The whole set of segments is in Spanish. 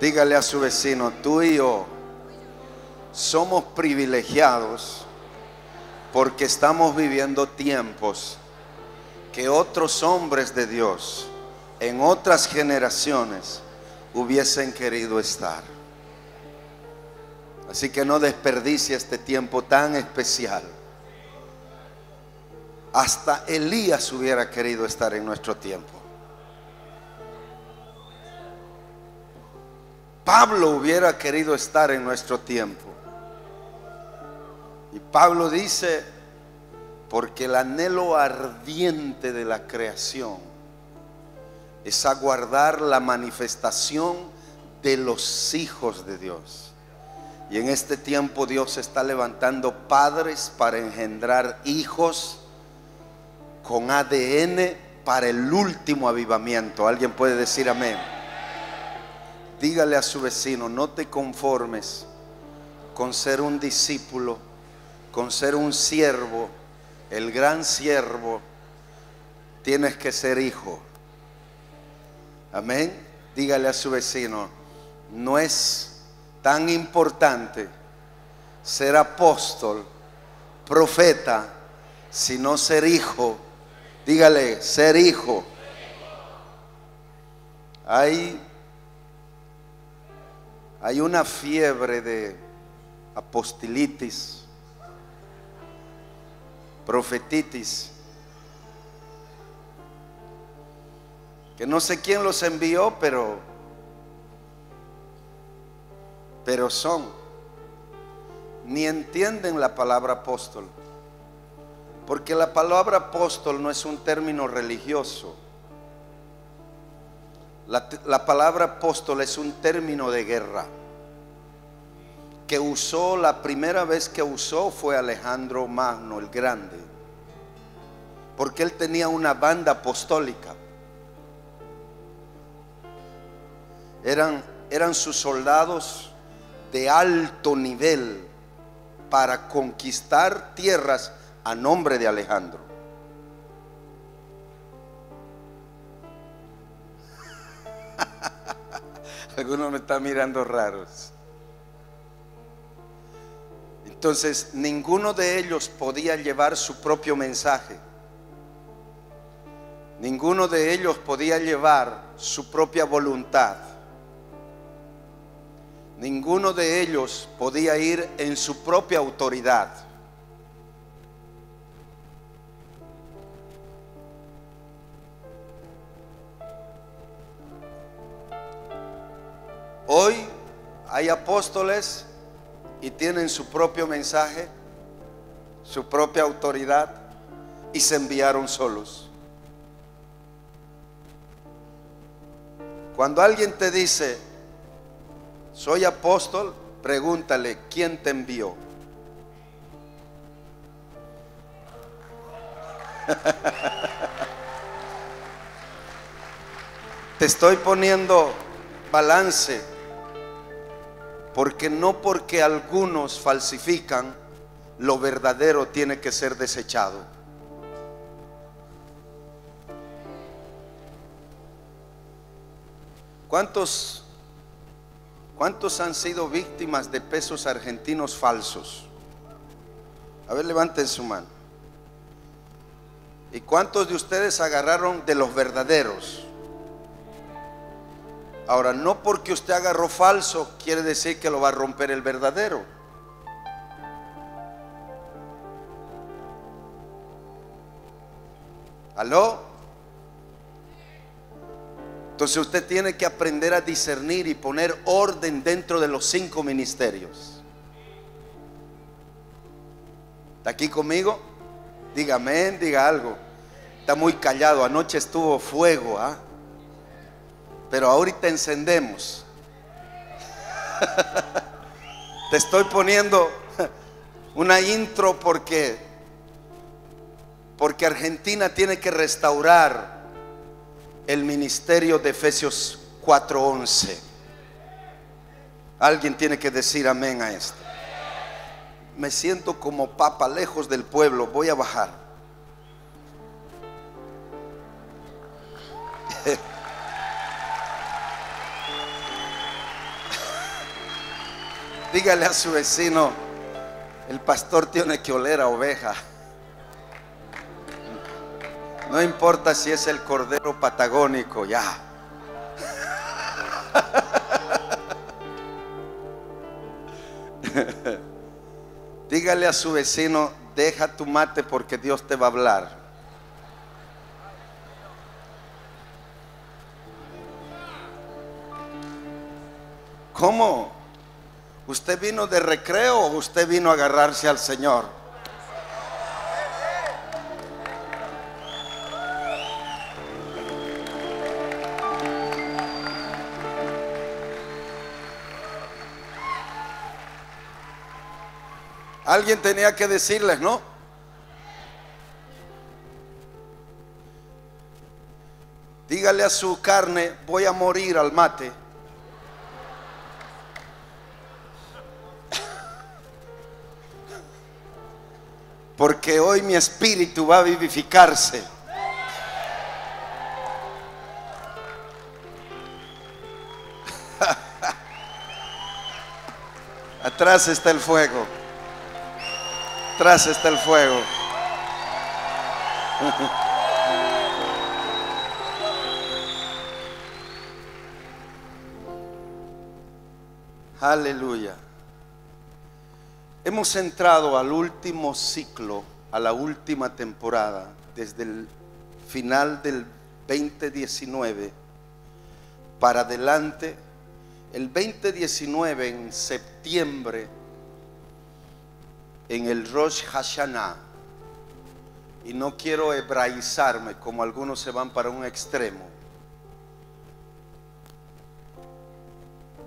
Dígale a su vecino, tú y yo somos privilegiados porque estamos viviendo tiempos que otros hombres de Dios en otras generaciones hubiesen querido estar. Así que no desperdicie este tiempo tan especial. Hasta Elías hubiera querido estar en nuestro tiempo. Pablo hubiera querido estar en nuestro tiempo. Y Pablo dice, porque el anhelo ardiente de la creación es aguardar la manifestación de los hijos de Dios. Y en este tiempo Dios está levantando padres para engendrar hijos con ADN para el último avivamiento. ¿Alguien puede decir amén? Dígale a su vecino, no te conformes con ser un discípulo, con ser un siervo, el gran siervo. Tienes que ser hijo. Amén. Dígale a su vecino, no es tan importante ser apóstol, profeta, sino ser hijo. Dígale, ser hijo. Hay, hay una fiebre de apostilitis, profetitis, que no sé quién los envió, pero pero son, ni entienden la palabra apóstol. Porque la palabra apóstol no es un término religioso. La, la, palabra apóstol es un término de guerra. Que usó, la primera vez que usó fue Alejandro Magno, el Grande. Porque él tenía una banda apostólica. Eran, eran sus soldados de alto nivel para conquistar tierras a nombre de Alejandro. Algunos me están mirando raros. Entonces, ninguno de ellos podía llevar su propio mensaje. Ninguno de ellos podía llevar su propia voluntad. Ninguno de ellos podía ir en su propia autoridad. Hoy hay apóstoles y tienen su propio mensaje, su propia autoridad y se enviaron solos. Cuando alguien te dice, soy apóstol, pregúntale, ¿quién te envió? te estoy poniendo balance, porque no porque algunos falsifican, lo verdadero tiene que ser desechado. ¿Cuántos ¿Cuántos han sido víctimas de pesos argentinos falsos? A ver, levanten su mano. ¿Y cuántos de ustedes agarraron de los verdaderos? Ahora, no porque usted agarró falso quiere decir que lo va a romper el verdadero. ¿Aló? Entonces usted tiene que aprender a discernir y poner orden dentro de los cinco ministerios. ¿Está aquí conmigo? Dígame, diga algo. Está muy callado. Anoche estuvo fuego, ¿ah? Pero ahorita encendemos. Te estoy poniendo una intro porque porque Argentina tiene que restaurar el ministerio de Efesios 4:11. Alguien tiene que decir amén a esto. Me siento como papa lejos del pueblo, voy a bajar. Dígale a su vecino, el pastor tiene que oler a oveja. No importa si es el cordero patagónico, ya. Dígale a su vecino, deja tu mate porque Dios te va a hablar. ¿Cómo? ¿Usted vino de recreo o usted vino a agarrarse al Señor? Alguien tenía que decirles, ¿no? Dígale a su carne, voy a morir al mate. Porque hoy mi espíritu va a vivificarse. Atrás está el fuego. Atrás está el fuego. Aleluya. Hemos entrado al último ciclo, a la última temporada, desde el final del 2019 para adelante. El 2019 en septiembre, en el Rosh Hashanah, y no quiero hebraizarme como algunos se van para un extremo.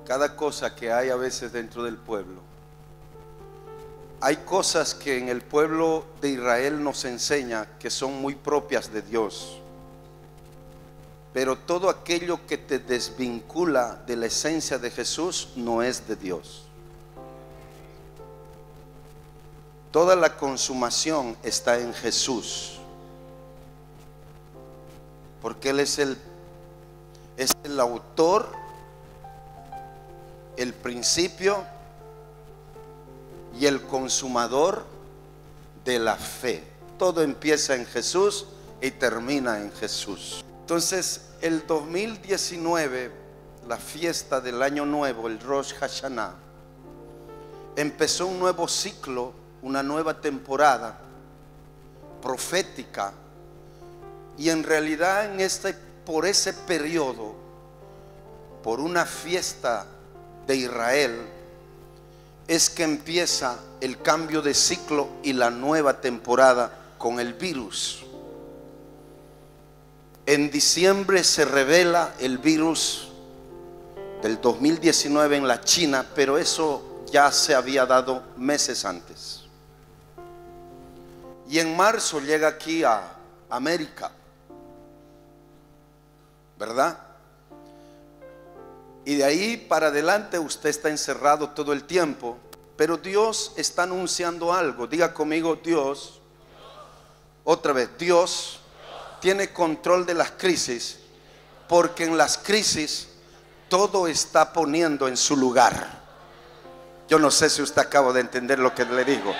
Cada cosa que hay a veces dentro del pueblo hay cosas que en el pueblo de Israel nos enseña que son muy propias de Dios. Pero todo aquello que te desvincula de la esencia de Jesús no es de Dios. Toda la consumación está en Jesús. Porque Él es el, es el autor, el principio y el consumador de la fe. Todo empieza en Jesús y termina en Jesús. Entonces, el 2019, la fiesta del año nuevo, el Rosh Hashanah, empezó un nuevo ciclo, una nueva temporada profética. Y en realidad en este por ese periodo, por una fiesta de Israel, es que empieza el cambio de ciclo y la nueva temporada con el virus. En diciembre se revela el virus del 2019 en la China, pero eso ya se había dado meses antes. Y en marzo llega aquí a América, ¿verdad? Y de ahí para adelante usted está encerrado todo el tiempo, pero Dios está anunciando algo. Diga conmigo, Dios, otra vez, Dios tiene control de las crisis, porque en las crisis todo está poniendo en su lugar. Yo no sé si usted acaba de entender lo que le digo.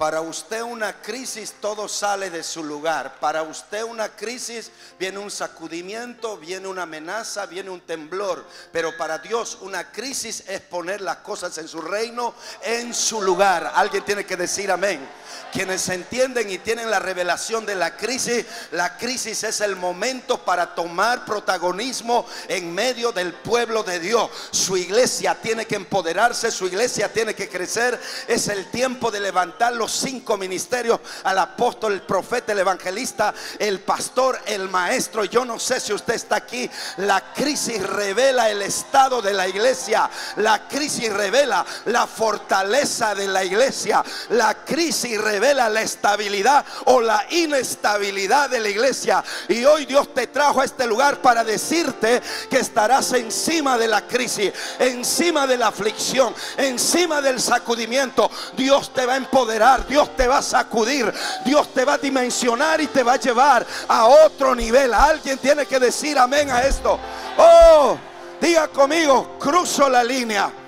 Para usted una crisis todo sale de su lugar. Para usted una crisis viene un sacudimiento, viene una amenaza, viene un temblor. Pero para Dios una crisis es poner las cosas en su reino, en su lugar. Alguien tiene que decir amén. Quienes entienden y tienen la revelación de la crisis, la crisis es el momento para tomar protagonismo en medio del pueblo de Dios. Su iglesia tiene que empoderarse, su iglesia tiene que crecer. Es el tiempo de levantar los cinco ministerios al apóstol, el profeta, el evangelista, el pastor, el maestro. Yo no sé si usted está aquí. La crisis revela el estado de la iglesia. La crisis revela la fortaleza de la iglesia. La crisis revela la estabilidad o la inestabilidad de la iglesia. Y hoy Dios te trajo a este lugar para decirte que estarás encima de la crisis, encima de la aflicción, encima del sacudimiento. Dios te va a empoderar Dios te va a sacudir, Dios te va a dimensionar y te va a llevar a otro nivel. Alguien tiene que decir amén a esto. Oh, diga conmigo, cruzo la línea.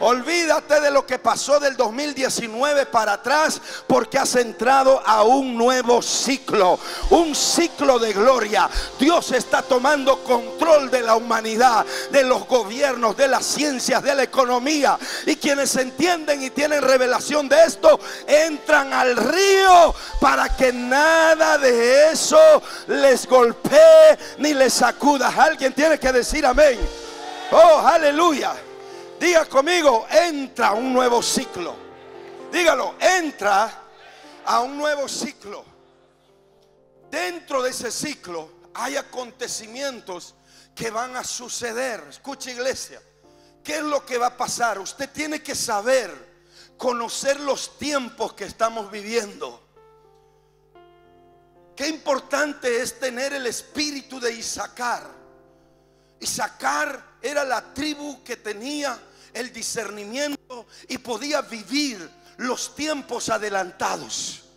Olvídate de lo que pasó del 2019 para atrás porque has entrado a un nuevo ciclo, un ciclo de gloria. Dios está tomando control de la humanidad, de los gobiernos, de las ciencias, de la economía. Y quienes entienden y tienen revelación de esto, entran al río para que nada de eso les golpee ni les sacuda. Alguien tiene que decir amén. Oh, aleluya. Diga conmigo, entra a un nuevo ciclo. Dígalo, entra a un nuevo ciclo. Dentro de ese ciclo hay acontecimientos que van a suceder. Escucha iglesia, ¿qué es lo que va a pasar? Usted tiene que saber, conocer los tiempos que estamos viviendo. Qué importante es tener el espíritu de Isaacar. Isaacar era la tribu que tenía el discernimiento y podía vivir los tiempos adelantados.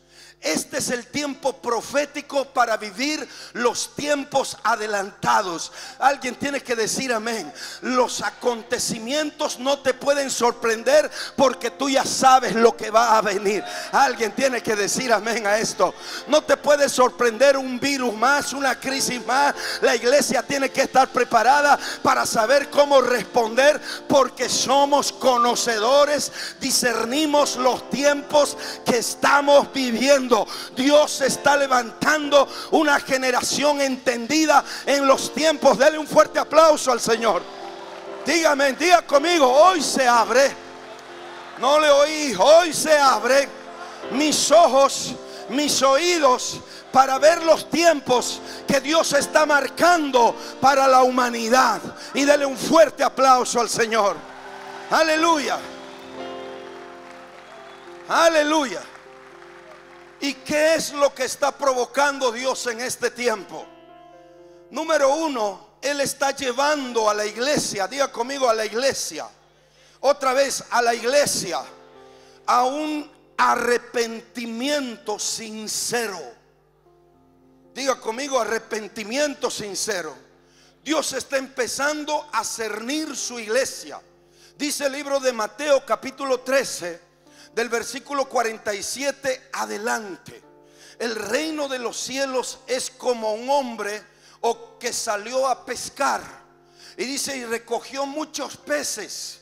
Este es el tiempo profético para vivir los tiempos adelantados. Alguien tiene que decir amén. Los acontecimientos no te pueden sorprender porque tú ya sabes lo que va a venir. Alguien tiene que decir amén a esto. No te puede sorprender un virus más, una crisis más. La iglesia tiene que estar preparada para saber cómo responder porque somos conocedores, discernimos los tiempos que estamos viviendo. Dios está levantando una generación entendida en los tiempos. Dele un fuerte aplauso al Señor. Dígame, diga conmigo, hoy se abre. No le oí, hoy se abre mis ojos, mis oídos para ver los tiempos que Dios está marcando para la humanidad. Y dele un fuerte aplauso al Señor. Aleluya. Aleluya. ¿Y qué es lo que está provocando Dios en este tiempo? Número uno, Él está llevando a la iglesia, diga conmigo a la iglesia, otra vez a la iglesia, a un arrepentimiento sincero. Diga conmigo arrepentimiento sincero. Dios está empezando a cernir su iglesia. Dice el libro de Mateo capítulo 13 del versículo 47 adelante. El reino de los cielos es como un hombre o que salió a pescar. Y dice, y recogió muchos peces.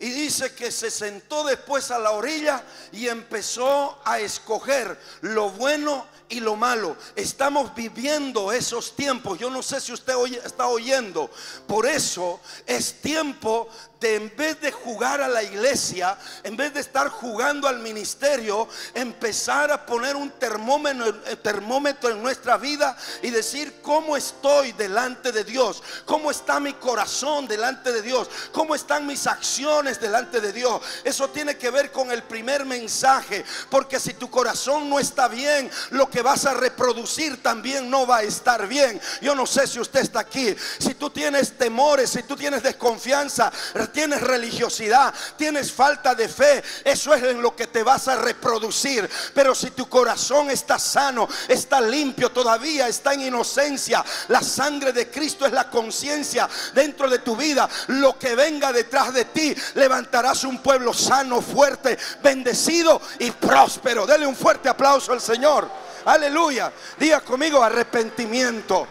Y dice que se sentó después a la orilla y empezó a escoger lo bueno y lo malo. Estamos viviendo esos tiempos. Yo no sé si usted está oyendo. Por eso es tiempo en vez de jugar a la iglesia, en vez de estar jugando al ministerio, empezar a poner un termómetro, eh, termómetro en nuestra vida y decir cómo estoy delante de Dios, cómo está mi corazón delante de Dios, cómo están mis acciones delante de Dios. Eso tiene que ver con el primer mensaje, porque si tu corazón no está bien, lo que vas a reproducir también no va a estar bien. Yo no sé si usted está aquí, si tú tienes temores, si tú tienes desconfianza, tienes religiosidad, tienes falta de fe, eso es en lo que te vas a reproducir. Pero si tu corazón está sano, está limpio todavía, está en inocencia, la sangre de Cristo es la conciencia dentro de tu vida. Lo que venga detrás de ti, levantarás un pueblo sano, fuerte, bendecido y próspero. Dele un fuerte aplauso al Señor. Aleluya. Diga conmigo arrepentimiento.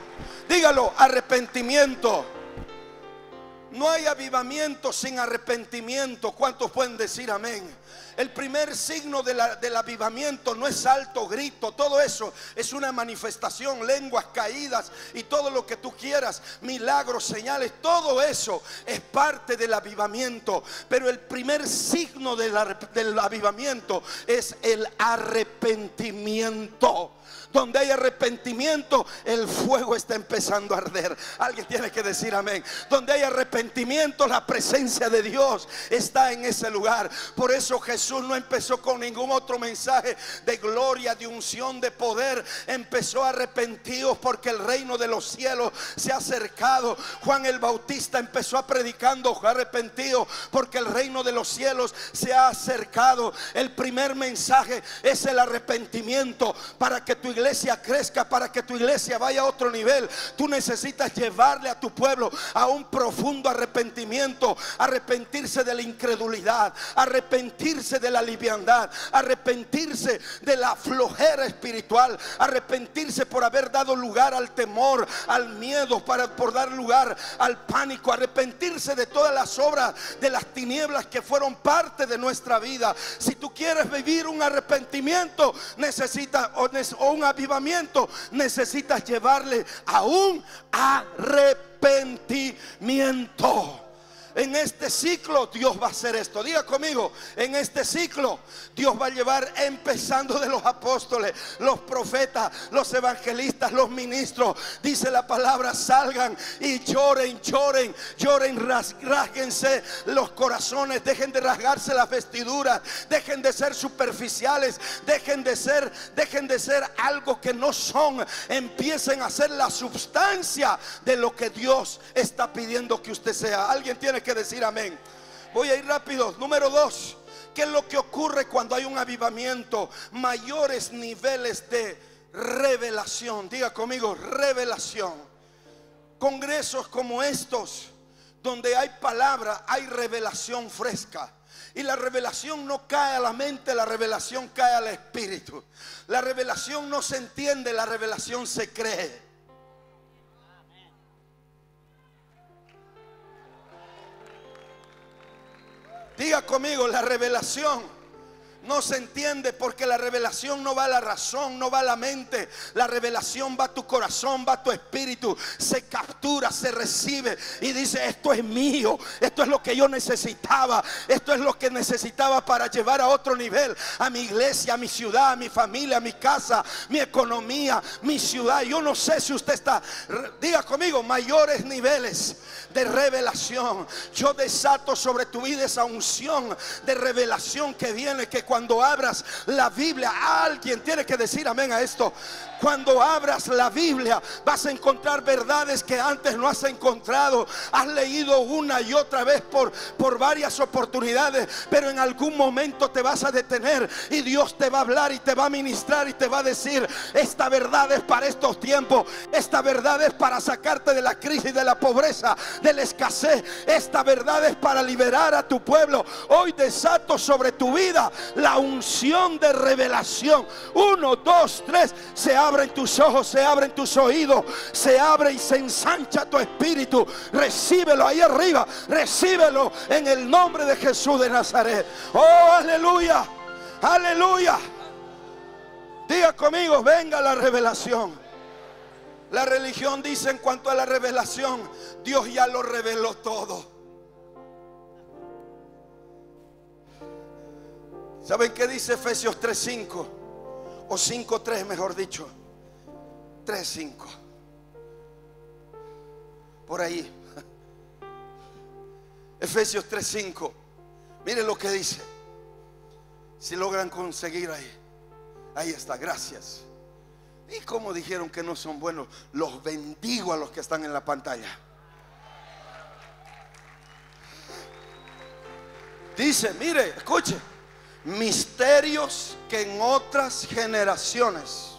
Dígalo, arrepentimiento. No hay avivamiento sin arrepentimiento. ¿Cuántos pueden decir amén? El primer signo del avivamiento no es alto grito, todo eso es una manifestación, lenguas caídas y todo lo que tú quieras, milagros, señales, todo eso es parte del avivamiento. Pero el primer signo del avivamiento es el arrepentimiento. Donde hay arrepentimiento, el fuego está empezando a arder. Alguien tiene que decir amén. Donde hay arrepentimiento, la presencia de Dios está en ese lugar. Por eso Jesús no empezó con ningún otro mensaje de gloria, de unción, de poder. Empezó arrepentidos porque el reino de los cielos se ha acercado. Juan el Bautista empezó a predicando arrepentido porque el reino de los cielos se ha acercado. El primer mensaje es el arrepentimiento para que tu iglesia iglesia crezca, para que tu iglesia vaya a otro nivel, tú necesitas llevarle a tu pueblo a un profundo arrepentimiento, arrepentirse de la incredulidad, arrepentirse de la liviandad, arrepentirse de la flojera espiritual, arrepentirse por haber dado lugar al temor, al miedo, para por dar lugar al pánico, arrepentirse de todas las obras de las tinieblas que fueron parte de nuestra vida. Si tú quieres vivir un arrepentimiento, necesitas o, un necesitas llevarle a un arrepentimiento. En este ciclo Dios va a hacer esto. Diga conmigo, en este ciclo Dios va a llevar empezando de los apóstoles, los profetas, los evangelistas, los ministros. Dice la palabra, salgan y lloren, lloren, lloren, rasguense los corazones, dejen de rasgarse las vestiduras, dejen de ser superficiales, dejen de ser, dejen de ser algo que no son, empiecen a ser la sustancia de lo que Dios está pidiendo que usted sea. Alguien tiene que decir amén. Voy a ir rápido. Número dos. ¿Qué es lo que ocurre cuando hay un avivamiento? Mayores niveles de revelación. Diga conmigo, revelación. Congresos como estos, donde hay palabra, hay revelación fresca. Y la revelación no cae a la mente, la revelación cae al espíritu. La revelación no se entiende, la revelación se cree. Diga conmigo, la revelación no se entiende porque la revelación no va a la razón, no va a la mente. La revelación va a tu corazón, va a tu espíritu. Se captura, se recibe y dice, esto es mío. Esto es lo que yo necesitaba. Esto es lo que necesitaba para llevar a otro nivel. A mi iglesia, a mi ciudad, a mi familia, a mi casa, mi economía, mi ciudad. Yo no sé si usted está, diga conmigo, mayores niveles de revelación. Yo desato sobre tu vida esa unción de revelación que viene, que cuando abras la Biblia, alguien tiene que decir amén a esto. Cuando abras la Biblia vas a encontrar verdades que antes no has encontrado. Has leído una y otra vez por, por varias oportunidades, pero en algún momento te vas a detener y Dios te va a hablar y te va a ministrar y te va a decir, esta verdad es para estos tiempos, esta verdad es para sacarte de la crisis, de la pobreza, de la escasez, esta verdad es para liberar a tu pueblo. Hoy desato sobre tu vida la unción de revelación. Uno, dos, tres, se abre abren tus ojos, se abren tus oídos, se abre y se ensancha tu espíritu. Recíbelo ahí arriba, recíbelo en el nombre de Jesús de Nazaret. Oh, aleluya, aleluya. Diga conmigo, venga la revelación. La religión dice en cuanto a la revelación, Dios ya lo reveló todo. ¿Saben qué dice Efesios 3:5? O 5:3 mejor dicho. 3.5. Por ahí. Efesios 3.5. Miren lo que dice. Si logran conseguir ahí. Ahí está, gracias. Y como dijeron que no son buenos, los bendigo a los que están en la pantalla. Dice, mire, escuche, misterios que en otras generaciones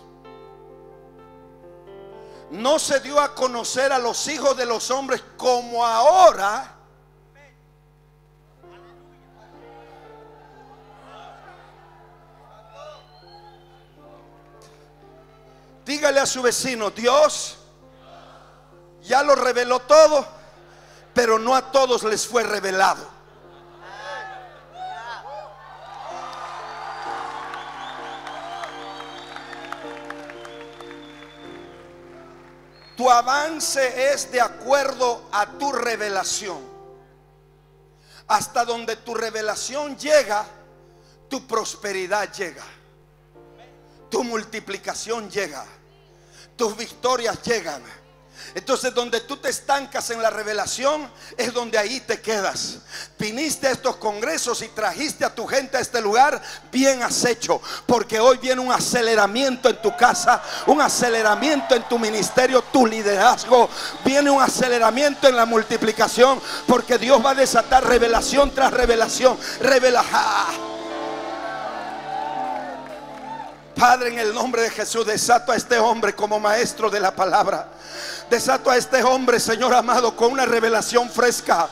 no se dio a conocer a los hijos de los hombres como ahora. Dígale a su vecino, Dios ya lo reveló todo, pero no a todos les fue revelado. Tu avance es de acuerdo a tu revelación. Hasta donde tu revelación llega, tu prosperidad llega. Tu multiplicación llega. Tus victorias llegan entonces donde tú te estancas en la revelación es donde ahí te quedas. Viniste a estos congresos y trajiste a tu gente a este lugar, bien has hecho. Porque hoy viene un aceleramiento en tu casa, un aceleramiento en tu ministerio, tu liderazgo. Viene un aceleramiento en la multiplicación porque Dios va a desatar revelación tras revelación. Revela. Padre, en el nombre de Jesús, desato a este hombre como maestro de la palabra. Desato a este hombre, Señor amado, con una revelación fresca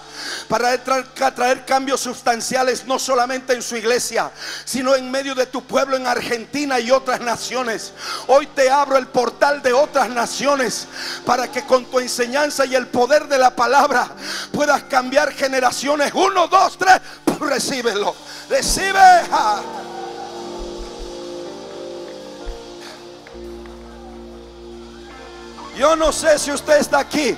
para traer cambios sustanciales, no solamente en su iglesia, sino en medio de tu pueblo en Argentina y otras naciones. Hoy te abro el portal de otras naciones para que con tu enseñanza y el poder de la palabra puedas cambiar generaciones. Uno, dos, tres, recíbelo. Recibe. Yo no sé si usted está aquí.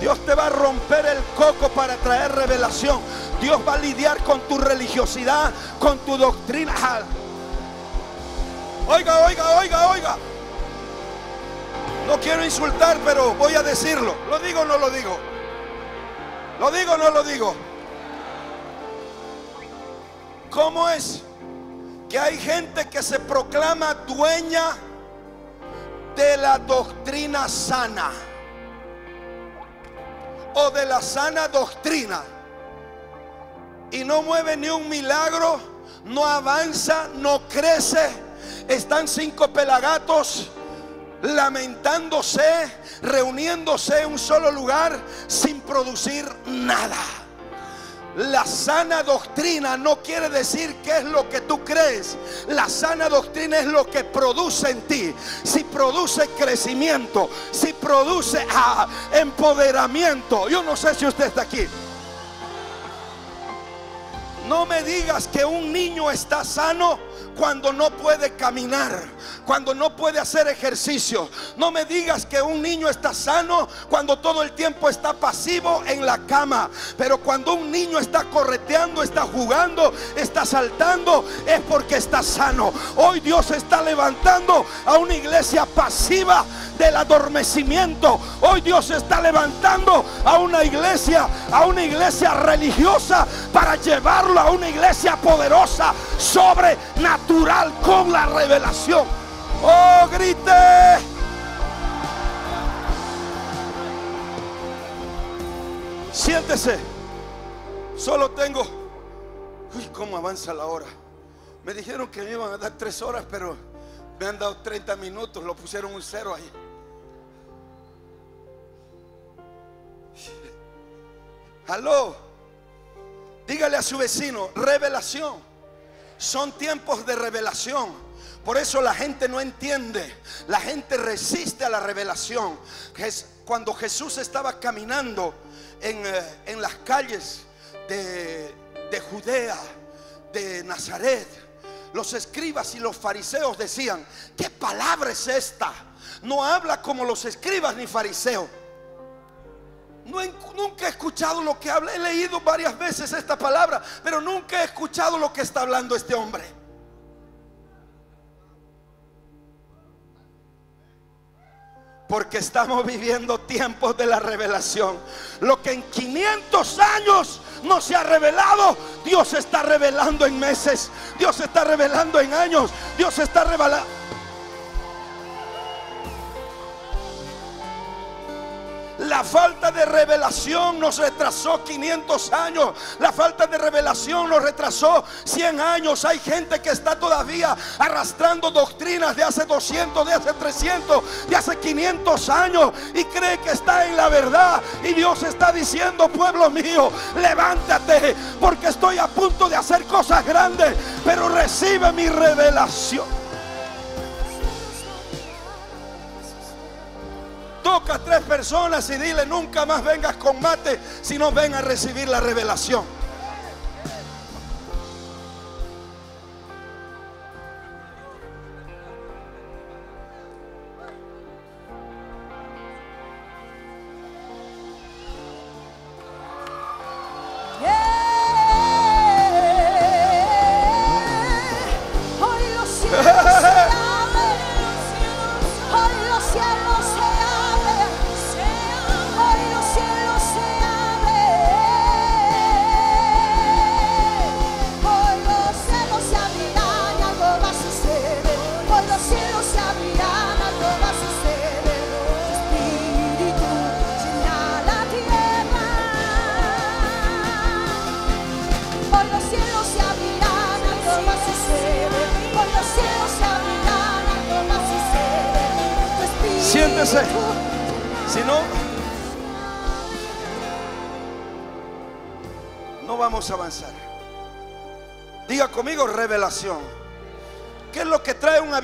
Dios te va a romper el coco para traer revelación. Dios va a lidiar con tu religiosidad, con tu doctrina. Oiga, oiga, oiga, oiga. No quiero insultar, pero voy a decirlo. ¿Lo digo o no lo digo? ¿Lo digo o no lo digo? ¿Cómo es que hay gente que se proclama dueña de la doctrina sana o de la sana doctrina y no mueve ni un milagro, no avanza, no crece? Están cinco pelagatos lamentándose, reuniéndose en un solo lugar sin producir nada. La sana doctrina no quiere decir qué es lo que tú crees. La sana doctrina es lo que produce en ti. Si produce crecimiento, si produce ah, empoderamiento. Yo no sé si usted está aquí. No me digas que un niño está sano cuando no puede caminar, cuando no puede hacer ejercicio. No me digas que un niño está sano cuando todo el tiempo está pasivo en la cama. Pero cuando un niño está correteando, está jugando, está saltando, es porque está sano. Hoy Dios está levantando a una iglesia pasiva del adormecimiento. Hoy Dios está levantando a una iglesia, a una iglesia religiosa para llevarlo a una iglesia poderosa, sobrenatural con la revelación. Oh, grite. Siéntese. Solo tengo. Uy, cómo avanza la hora. Me dijeron que me iban a dar tres horas, pero me han dado 30 minutos. Lo pusieron un cero ahí. Aló. Dígale a su vecino, revelación. Son tiempos de revelación. Por eso la gente no entiende. La gente resiste a la revelación. Cuando Jesús estaba caminando en, eh, las calles de, de Judea, de Nazaret, los escribas y los fariseos decían, ¿qué palabra es esta? No habla como los escribas ni fariseos nunca he escuchado lo que habla. He leído varias veces esta palabra, pero nunca he escuchado lo que está hablando este hombre. Porque estamos viviendo tiempos de la revelación. Lo que en 500 años no se ha revelado, Dios está revelando en meses. Dios está revelando en años. Dios está revelando. La falta de revelación nos retrasó 500 años. La falta de revelación nos retrasó 100 años. Hay gente que está todavía arrastrando doctrinas de hace 200, de hace 300, de hace 500 años y cree que está en la verdad. Y Dios está diciendo, pueblo mío, levántate porque estoy a punto de hacer cosas grandes, pero recibe mi revelación. Toca a tres personas y dile, nunca más vengas con mate, si no ven a recibir la revelación.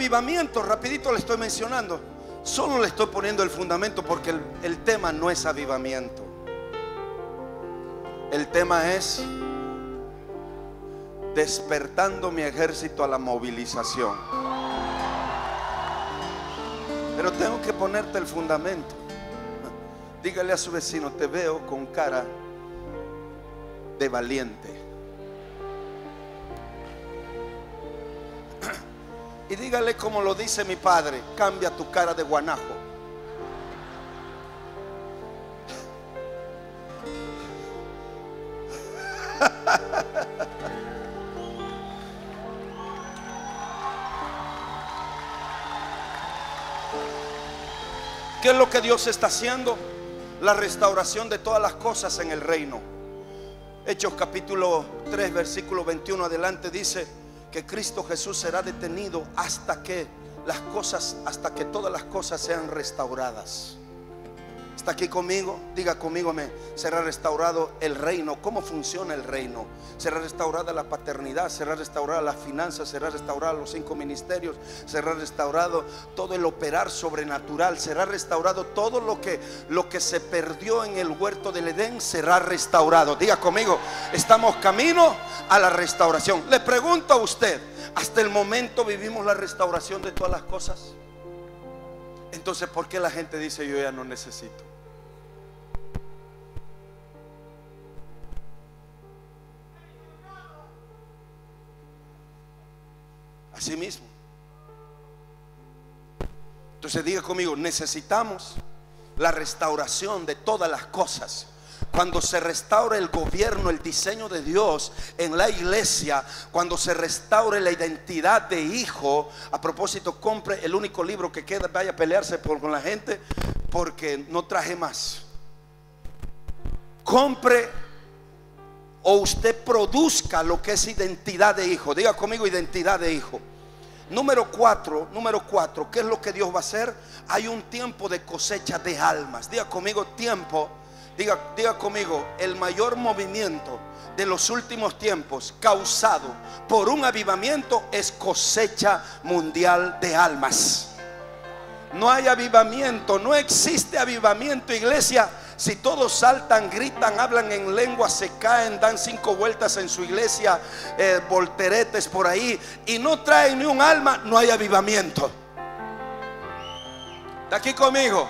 Avivamiento? Rapidito le estoy mencionando. Solo le estoy poniendo el fundamento porque el, el tema no es avivamiento. El tema es despertando mi ejército a la movilización. Pero tengo que ponerte el fundamento. Dígale a su vecino, te veo con cara de valiente. Y dígale como lo dice mi padre, cambia tu cara de guanajo. ¿Qué es lo que Dios está haciendo? La restauración de todas las cosas en el reino. Hechos capítulo 3, versículo 21 adelante dice que Cristo Jesús será detenido hasta que las cosas, hasta que todas las cosas sean restauradas. ¿Está aquí conmigo? Diga conmigo, será restaurado el reino. ¿Cómo funciona el reino? Será restaurada la paternidad, será restaurada las finanzas, será restaurada los cinco ministerios, será restaurado todo el operar sobrenatural, será restaurado todo lo que lo que se perdió en el huerto del Edén será restaurado. Diga conmigo, estamos camino a la restauración. Le pregunto a usted, ¿hasta el momento vivimos la restauración de todas las cosas? Entonces, ¿por qué la gente dice yo ya no necesito? Así mismo. Entonces diga conmigo, necesitamos la restauración de todas las cosas. Cuando se restaure el gobierno, el diseño de Dios en la iglesia, cuando se restaure la identidad de hijo, a propósito, compre el único libro que queda, vaya a pelearse por, con la gente, porque no traje más. Compre o usted produzca lo que es identidad de hijo. Diga conmigo identidad de hijo. Número cuatro, número cuatro, ¿qué es lo que Dios va a hacer? Hay un tiempo de cosecha de almas. Diga conmigo tiempo. Diga, diga conmigo, el mayor movimiento de los últimos tiempos causado por un avivamiento es cosecha mundial de almas. No hay avivamiento, no existe avivamiento, iglesia, si todos saltan, gritan, hablan en lengua, se caen, dan cinco vueltas en su iglesia, eh, volteretes por ahí y no traen ni un alma, no hay avivamiento. Está aquí conmigo.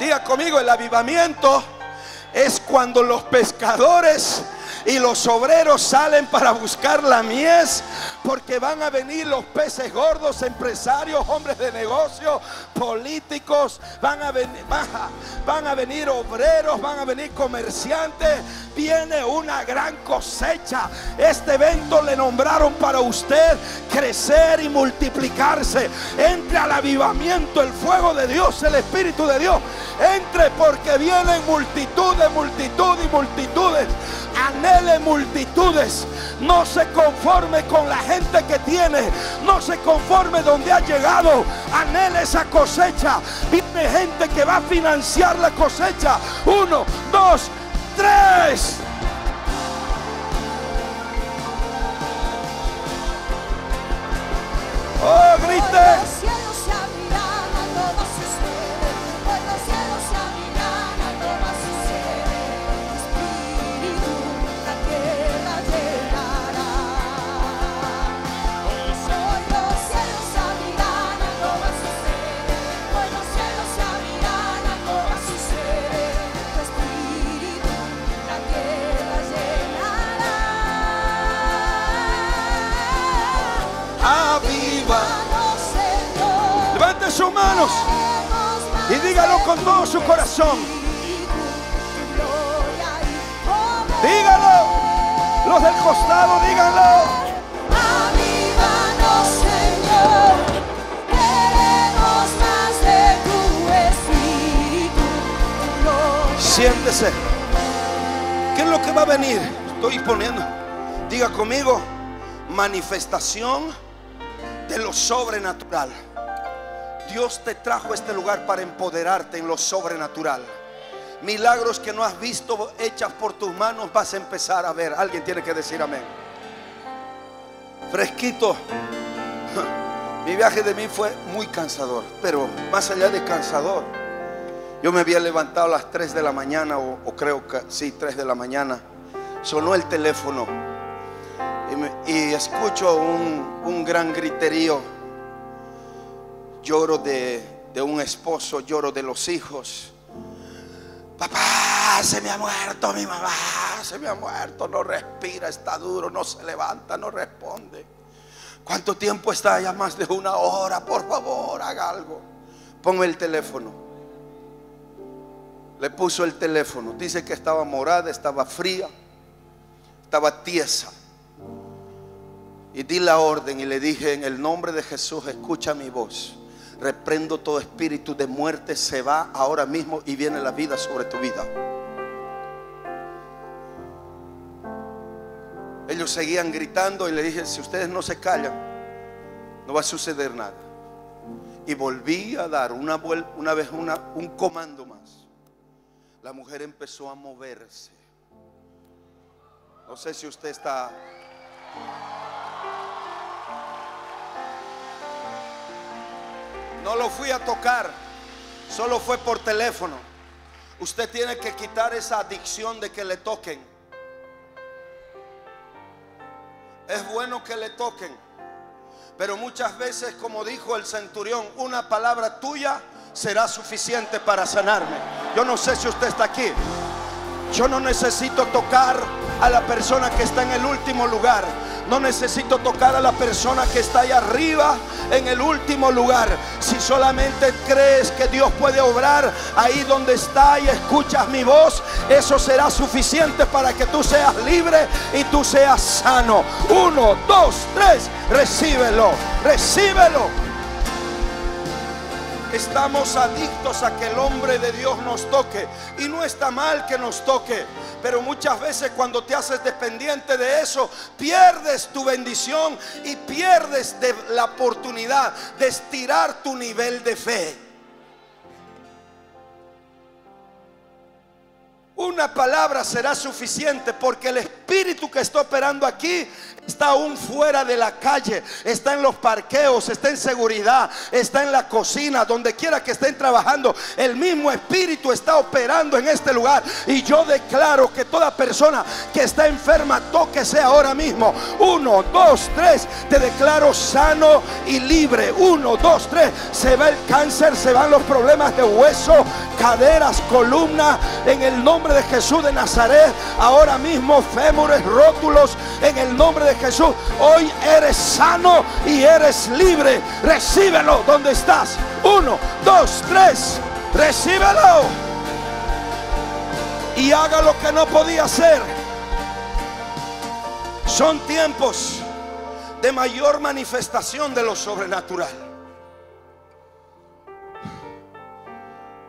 Diga conmigo, el avivamiento es cuando los pescadores y los obreros salen para buscar la mies porque van a venir los peces gordos, empresarios, hombres de negocio, políticos, van a venir, van a venir obreros, van a venir comerciantes. Viene una gran cosecha. Este evento le nombraron para usted crecer y multiplicarse. Entre al avivamiento, el fuego de Dios, el Espíritu de Dios. Entre porque vienen multitudes, multitud y multitudes anhele multitudes. No se conforme con la gente que tiene. No se conforme donde ha llegado. Anhele esa cosecha. Viene gente que va a financiar la cosecha. Uno, dos, tres. Oh, grite. Sus manos y dígalo con todo su corazón. Dígalo. Los del costado, díganlo. Avívanos, Señor. Queremos más de tu espíritu. Siéntese. ¿Qué es lo que va a venir? Estoy poniendo. Diga conmigo, manifestación de lo sobrenatural. Dios te trajo a este lugar para empoderarte en lo sobrenatural. Milagros que no has visto hechas por tus manos vas a empezar a ver. Alguien tiene que decir amén. Fresquito. Mi viaje de mí fue muy cansador, pero más allá de cansador, yo me había levantado a las 3 de la mañana, o, o creo que sí, 3 de la mañana. Sonó el teléfono y, escucho un, un gran griterío. Lloro de, de un esposo, lloro de los hijos. Papá, se me ha muerto mi mamá, se me ha muerto, no respira, está duro, no se levanta, no responde. ¿Cuánto tiempo está? Ya más de una hora, por favor, haga algo. Ponme el teléfono. Le puso el teléfono. Dice que estaba morada, estaba fría, estaba tiesa. Y di la orden y le dije, en el nombre de Jesús, escucha mi voz. Reprendo todo espíritu de muerte, se va ahora mismo y viene la vida sobre tu vida. Ellos seguían gritando y le dije, si ustedes no se callan, no va a suceder nada. Y volví a dar una, una vez un comando más. La mujer empezó a moverse. No sé si usted está... No lo fui a tocar, solo fue por teléfono. Usted tiene que quitar esa adicción de que le toquen. Es bueno que le toquen, pero muchas veces, como dijo el centurión, una palabra tuya será suficiente para sanarme. Yo no sé si usted está aquí. Yo no necesito tocar a la persona que está en el último lugar. No necesito tocar a la persona que está allá arriba en el último lugar. Si solamente crees que Dios puede obrar ahí donde está y escuchas mi voz, eso será suficiente para que tú seas libre y tú seas sano. Uno, dos, tres, recíbelo, recíbelo. Estamos adictos a que el hombre de Dios nos toque. Y no está mal que nos toque. Pero muchas veces cuando te haces dependiente de eso, pierdes tu bendición y pierdes de la oportunidad de estirar tu nivel de fe. Una palabra será suficiente porque el espíritu que está operando aquí está aún fuera de la calle, está en los parqueos, está en seguridad, está en la cocina, donde quiera que estén trabajando. El mismo espíritu está operando en este lugar. Y yo declaro que toda persona que está enferma, tóquese ahora mismo. Uno, dos, tres. Te declaro sano y libre. Uno, dos, tres. Se va el cáncer, se van los problemas de hueso, caderas, columna. En el nombre de Jesús de Nazaret. Ahora mismo fémures, rótulos. En el nombre de Jesús. Hoy eres sano y eres libre. Recíbelo donde estás. Uno, dos, tres. Recíbelo. Y haga lo que no podía hacer. Son tiempos de mayor manifestación de lo sobrenatural.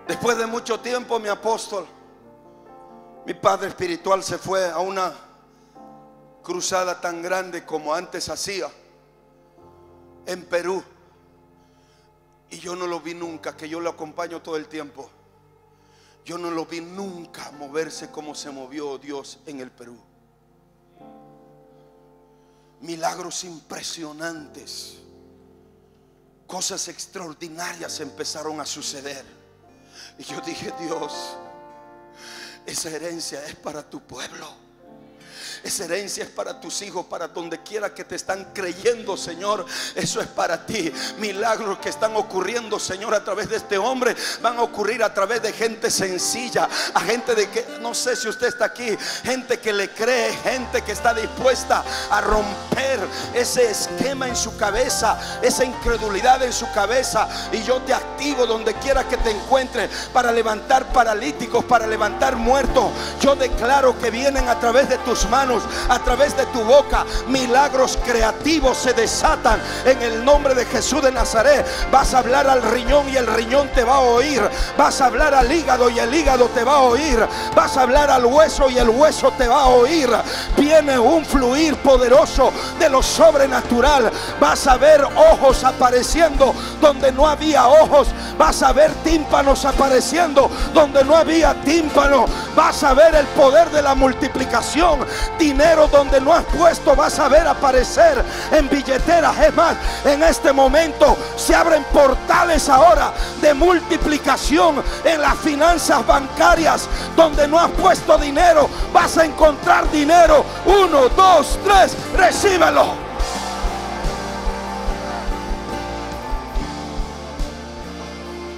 Después de mucho tiempo, mi apóstol, mi padre espiritual se fue a una cruzada tan grande como antes hacía en Perú. Y yo no lo vi nunca, que yo lo acompaño todo el tiempo. Yo no lo vi nunca moverse como se movió Dios en el Perú. Milagros impresionantes. Cosas extraordinarias empezaron a suceder. Y yo dije, Dios, esa herencia es para tu pueblo. Esa herencia es para tus hijos, para donde quiera que te están creyendo, Señor. Eso es para ti. Milagros que están ocurriendo, Señor, a través de este hombre, van a ocurrir a través de gente sencilla, a gente de que, no sé si usted está aquí, gente que le cree, gente que está dispuesta a romper ese esquema en su cabeza, esa incredulidad en su cabeza. Y yo te activo donde quiera que te encuentres para levantar paralíticos, para levantar muertos. Yo declaro que vienen a través de tus manos a través de tu boca, milagros creativos se desatan en el nombre de Jesús de Nazaret. Vas a hablar al riñón y el riñón te va a oír. Vas a hablar al hígado y el hígado te va a oír. Vas a hablar al hueso y el hueso te va a oír. Viene un fluir poderoso de lo sobrenatural. Vas a ver ojos apareciendo donde no había ojos. Vas a ver tímpanos apareciendo donde no había tímpano. Vas a ver el poder de la multiplicación. Dinero donde no has puesto, vas a ver aparecer en billeteras. Es más, en este momento se abren portales ahora de multiplicación en las finanzas bancarias. Donde no has puesto dinero, vas a encontrar dinero. Uno, dos, tres, recíbelo.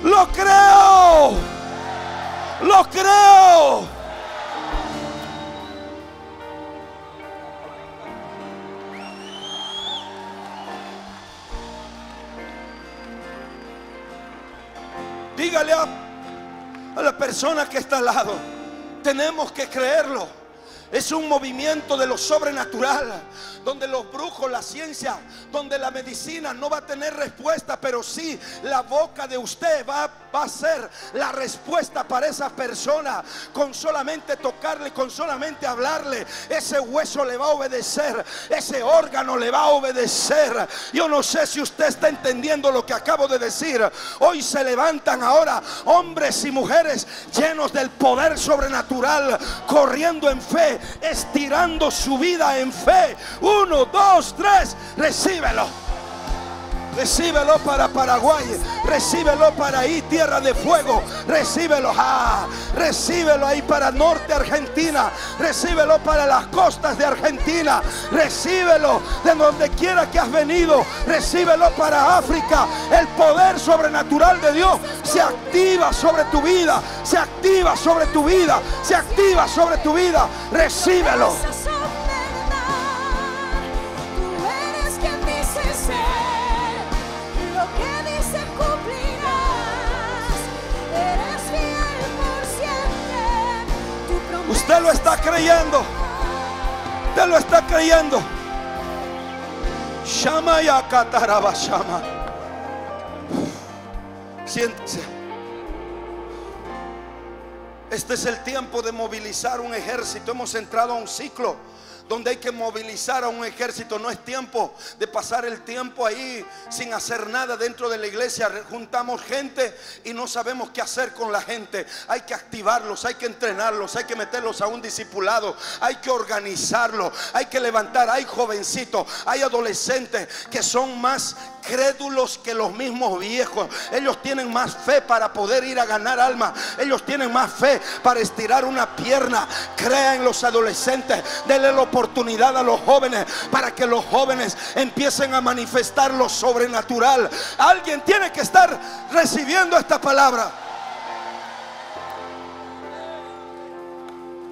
Lo creo. Lo creo. Dígale a, la persona que está al lado, tenemos que creerlo. Es un movimiento de lo sobrenatural, donde los brujos, la ciencia, donde la medicina no va a tener respuesta, pero sí la boca de usted va, va a ser la respuesta para esa persona. Con solamente tocarle, con solamente hablarle, ese hueso le va a obedecer, ese órgano le va a obedecer. Yo no sé si usted está entendiendo lo que acabo de decir. Hoy se levantan ahora hombres y mujeres llenos del poder sobrenatural, corriendo en fe estirando su vida en fe. Uno, dos, tres, recíbelo. Recíbelo para Paraguay. Recíbelo para ahí, tierra de fuego. Recíbelo. Ah, recíbelo ahí para norte Argentina. Recíbelo para las costas de Argentina. Recíbelo de donde quiera que has venido. Recíbelo para África. El poder sobrenatural de Dios se activa sobre tu vida. Se activa sobre tu vida. Se activa sobre tu vida. Recíbelo. Usted lo está creyendo. Usted lo está creyendo. Shama ya kataraba shama. Siéntese. Este es el tiempo de movilizar un ejército. Hemos entrado a un ciclo donde hay que movilizar a un ejército. No es tiempo de pasar el tiempo ahí sin hacer nada dentro de la iglesia. Juntamos gente y no sabemos qué hacer con la gente. Hay que activarlos, hay que entrenarlos, hay que meterlos a un discipulado, hay que organizarlos, hay que levantar. Hay jovencitos, hay adolescentes que son más crédulos que los mismos viejos. Ellos tienen más fe para poder ir a ganar alma. Ellos tienen más fe para estirar una pierna. Crea en los adolescentes. Denle la oportunidad a los jóvenes para que los jóvenes empiecen a manifestar lo sobrenatural. Alguien tiene que estar recibiendo esta palabra.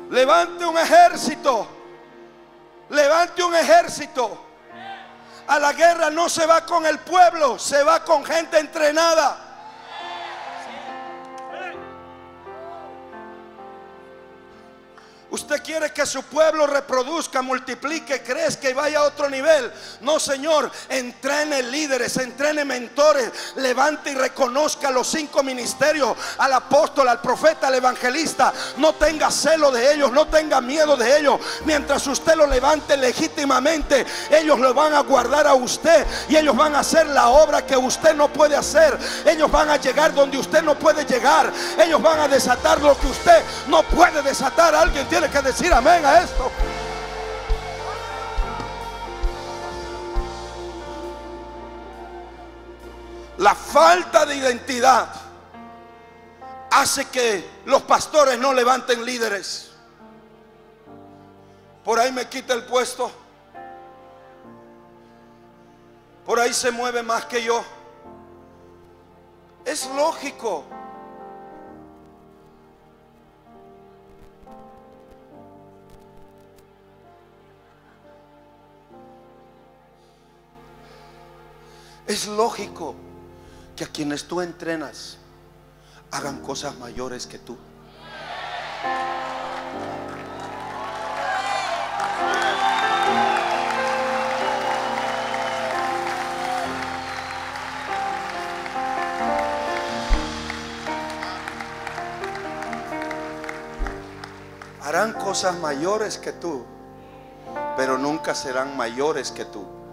Levante un ejército. Levante un ejército. A la guerra no se va con el pueblo, se va con gente entrenada. Usted quiere que su pueblo reproduzca, multiplique, crezca y vaya a otro nivel. No, Señor, entrene líderes, entrene mentores, levante y reconozca los cinco ministerios, al apóstol, al profeta, al evangelista. No tenga celo de ellos, no tenga miedo de ellos. Mientras usted lo levante legítimamente, ellos lo van a guardar a usted y ellos van a hacer la obra que usted no puede hacer. Ellos van a llegar donde usted no puede llegar. Ellos van a desatar lo que usted no puede desatar. Alguien tiene que decir amén a esto. La falta de identidad hace que los pastores no levanten líderes. Por ahí me quita el puesto. Por ahí se mueve más que yo. Es lógico. Es lógico que a quienes tú entrenas hagan cosas mayores que tú. Harán cosas mayores que tú, pero nunca serán mayores que tú.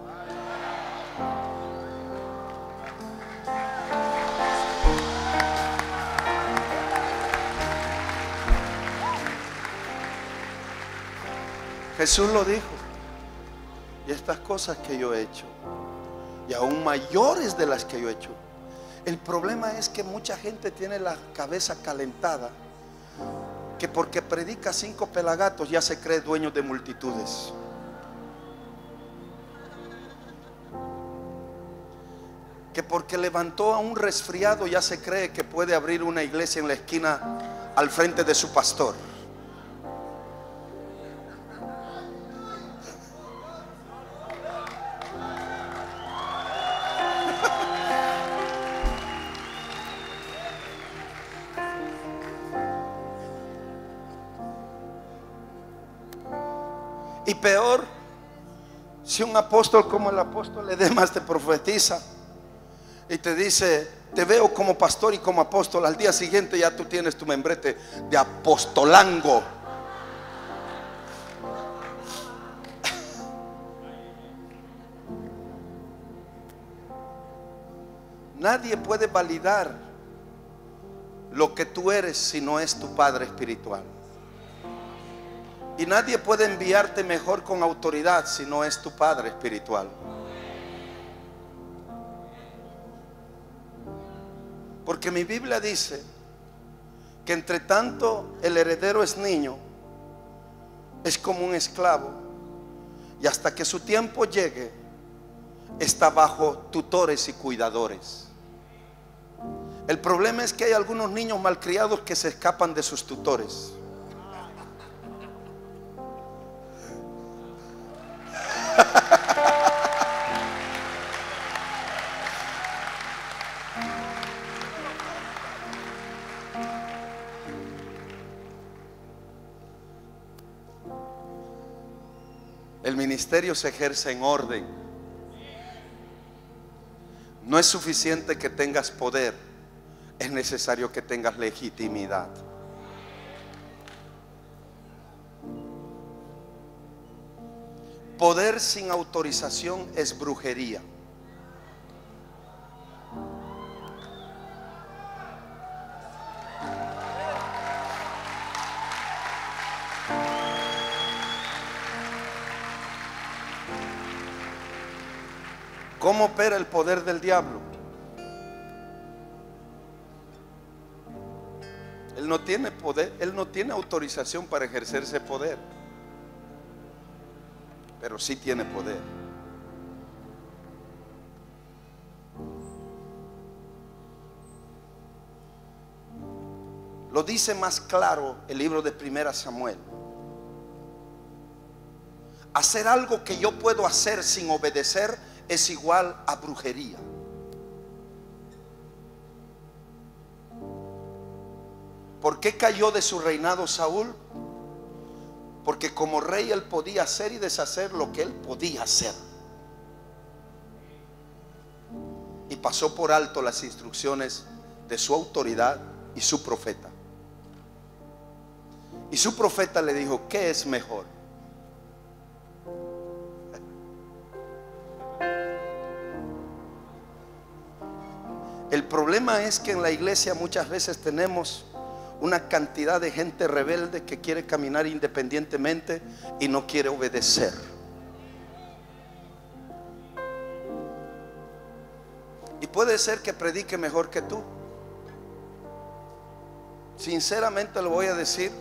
Jesús lo dijo. Y estas cosas que yo he hecho, y aún mayores de las que yo he hecho. El problema es que mucha gente tiene la cabeza calentada, que porque predica cinco pelagatos ya se cree dueño de multitudes. Que porque levantó a un resfriado ya se cree que puede abrir una iglesia en la esquina al frente de su pastor. Peor, si un apóstol como el apóstol Edemas te profetiza y te dice, te veo como pastor y como apóstol, al día siguiente ya tú tienes tu membrete de apostolango. Nadie puede validar lo que tú eres si no es tu Padre espiritual. Y nadie puede enviarte mejor con autoridad si no es tu Padre espiritual. Porque mi Biblia dice que entre tanto el heredero es niño, es como un esclavo. Y hasta que su tiempo llegue, está bajo tutores y cuidadores. El problema es que hay algunos niños malcriados que se escapan de sus tutores. Ministerio se ejerce en orden. No es suficiente que tengas poder, es necesario que tengas legitimidad. Poder sin autorización es brujería. Él no tiene poder, él no tiene autorización para ejercer ese poder. Pero sí tiene poder. Lo dice más claro el libro de Primera Samuel. Hacer algo que yo puedo hacer sin obedecer es igual a brujería. Qué cayó de su reinado Saúl? Porque como rey él podía hacer y deshacer lo que él podía hacer. Y pasó por alto las instrucciones de su autoridad y su profeta. Y su profeta le dijo, ¿qué es mejor? El problema es que en la iglesia muchas veces tenemos una cantidad de gente rebelde que quiere caminar independientemente y no quiere obedecer. Y puede ser que predique mejor que tú. Sinceramente lo voy a decir.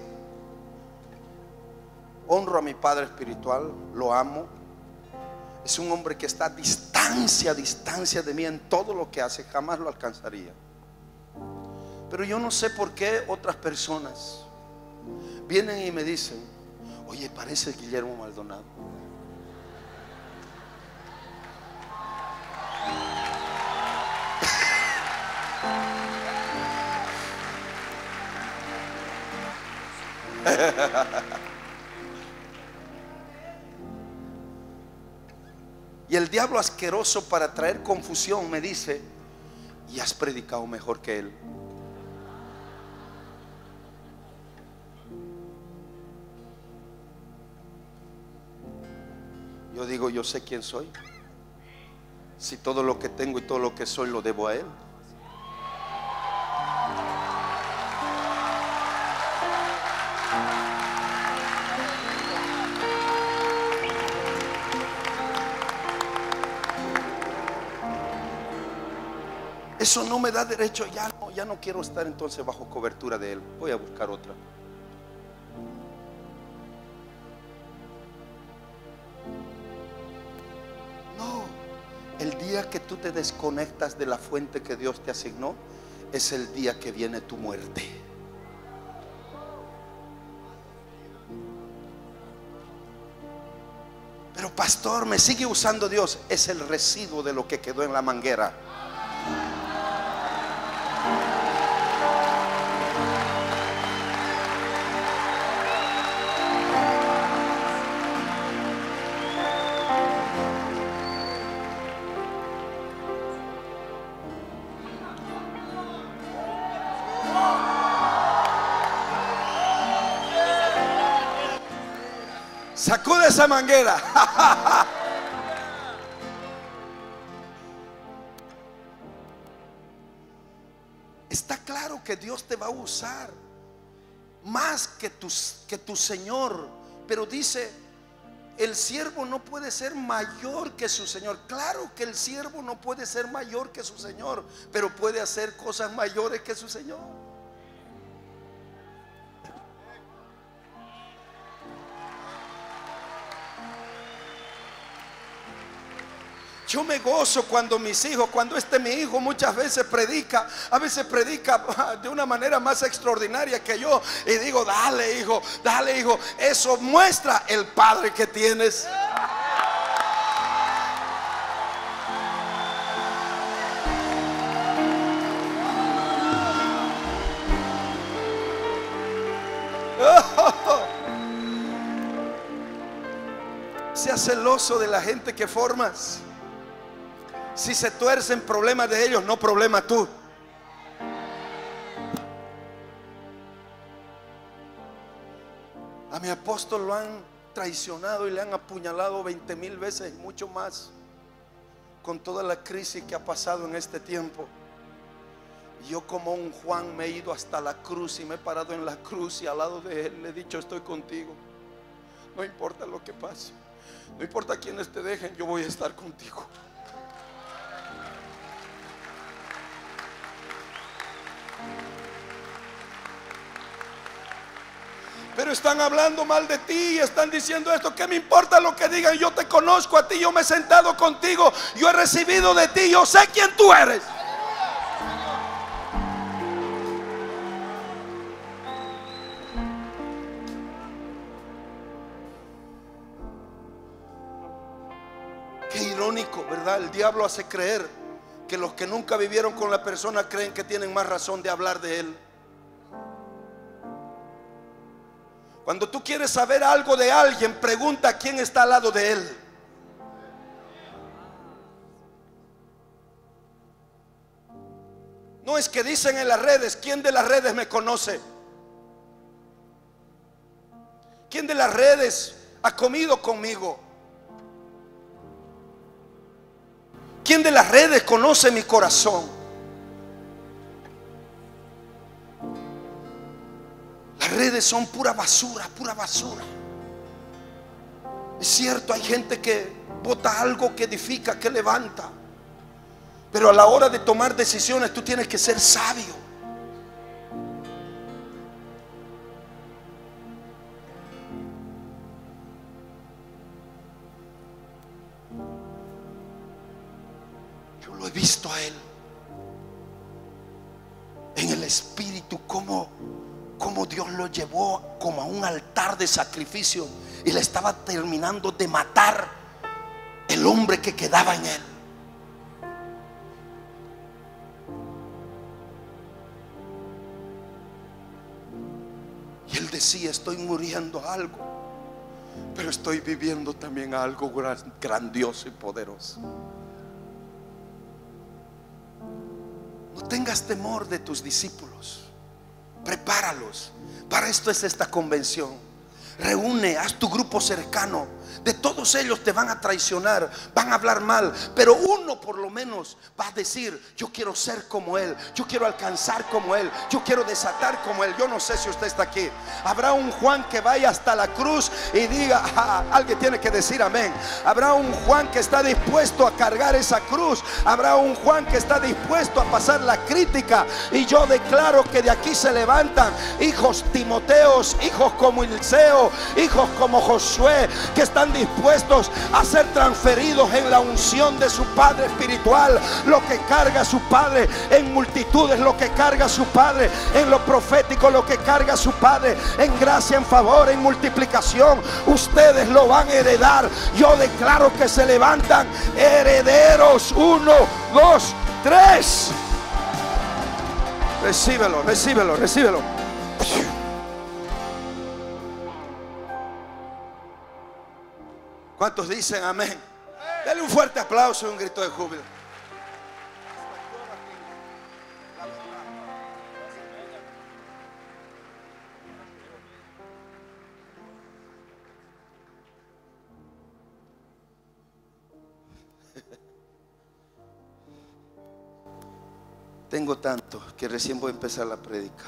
Honro a mi padre espiritual, lo amo. Es un hombre que está a distancia, a distancia de mí en todo lo que hace. Jamás lo alcanzaría. Pero yo no sé por qué otras personas vienen y me dicen, oye, parece Guillermo Maldonado. Y el diablo asqueroso para traer confusión me dice, y has predicado mejor que él. Yo digo, yo sé quién soy. Si todo lo que tengo y todo lo que soy lo debo a Él. Eso no me da derecho, ya no, quiero estar entonces bajo cobertura de Él. Voy a buscar otra. Que tú te desconectas de la fuente que Dios te asignó es el día que viene tu muerte. Pero pastor, me sigue usando Dios. Es el residuo de lo que quedó en la manguera. Manguera. Está claro que Dios te va a usar más que tu, que tu Señor. Pero dice, el siervo no puede ser mayor que su Señor. Claro que el siervo no puede ser mayor que su Señor, pero puede hacer cosas mayores que su Señor. Yo me gozo cuando mis hijos, cuando este mi hijo muchas veces predica, a veces predica de una manera más extraordinaria que yo. Y digo, dale hijo, dale hijo. Eso muestra el padre que tienes. Sea celoso de la gente que formas. Si se tuercen problemas de ellos, no problema tú. A mi apóstol lo han traicionado y le han apuñalado 20 mil veces y mucho más con toda la crisis que ha pasado en este tiempo. Yo como un Juan me he ido hasta la cruz y me he parado en la cruz y al lado de él le he dicho estoy contigo. No importa lo que pase, no importa quiénes te dejen, yo voy a estar contigo. Pero están hablando mal de ti y están diciendo esto. ¿Qué me importa lo que digan? Yo te conozco a ti, yo me he sentado contigo, yo he recibido de ti, yo sé quién tú eres. Qué irónico, ¿verdad? El diablo hace creer que los que nunca vivieron con la persona creen que tienen más razón de hablar de él. Cuando tú quieres saber algo de alguien, pregunta quién está al lado de él. No es que dicen en las redes, ¿quién de las redes me conoce? ¿Quién de las redes ha comido conmigo? ¿Quién de las redes conoce mi corazón? Las redes son pura basura, pura basura. Es cierto, hay gente que vota algo que edifica, que levanta. Pero a la hora de tomar decisiones tú tienes que ser sabio. Yo lo he visto a él en el espíritu como como Dios lo llevó como a un altar de sacrificio y le estaba terminando de matar el hombre que quedaba en él. Y él decía, estoy muriendo algo, pero estoy viviendo también algo gran- grandioso y poderoso. No tengas temor de tus discípulos. Prepáralos. Para esto es esta convención. Reúne, haz tu grupo cercano. De todos ellos te van a traicionar, van a hablar mal, pero uno por lo menos va a decir, yo quiero ser como Él, yo quiero alcanzar como Él, yo quiero desatar como Él. Yo no sé si usted está aquí. Habrá un Juan que vaya hasta la cruz y diga, "Ah, alguien tiene que decir amén. Habrá un Juan que está dispuesto a cargar esa cruz. Habrá un Juan que está dispuesto a pasar la crítica. Y yo declaro que de aquí se levantan hijos Timoteos, hijos como Ilseo, hijos como Josué, que están dispuestos a ser transferidos en la unción de su Padre espiritual. Lo que carga su Padre en multitudes, lo que carga su Padre en lo profético, lo que carga su Padre en gracia, en favor, en multiplicación. Ustedes lo van a heredar. Yo declaro que se levantan herederos. Uno, dos, tres. Recíbelo, recíbelo, recíbelo. ¿Cuántos dicen amén? Dale un fuerte aplauso y un grito de júbilo. Tengo tanto que recién voy a empezar la prédica.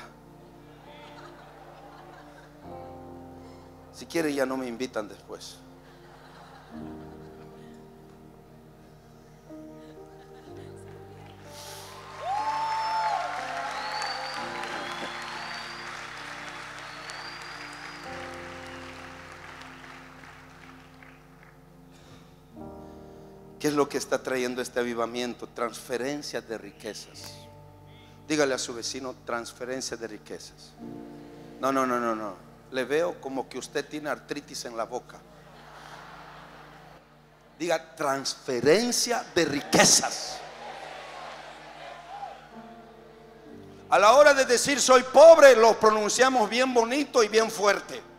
Si quiere ya no me invitan después. ¿Qué es lo que está trayendo este avivamiento? Transferencias de riquezas. Dígale a su vecino transferencia de riquezas. No, no, no, no, no. Le veo como que usted tiene artritis en la boca. Diga transferencia de riquezas. A la hora de decir soy pobre, lo pronunciamos bien bonito y bien fuerte.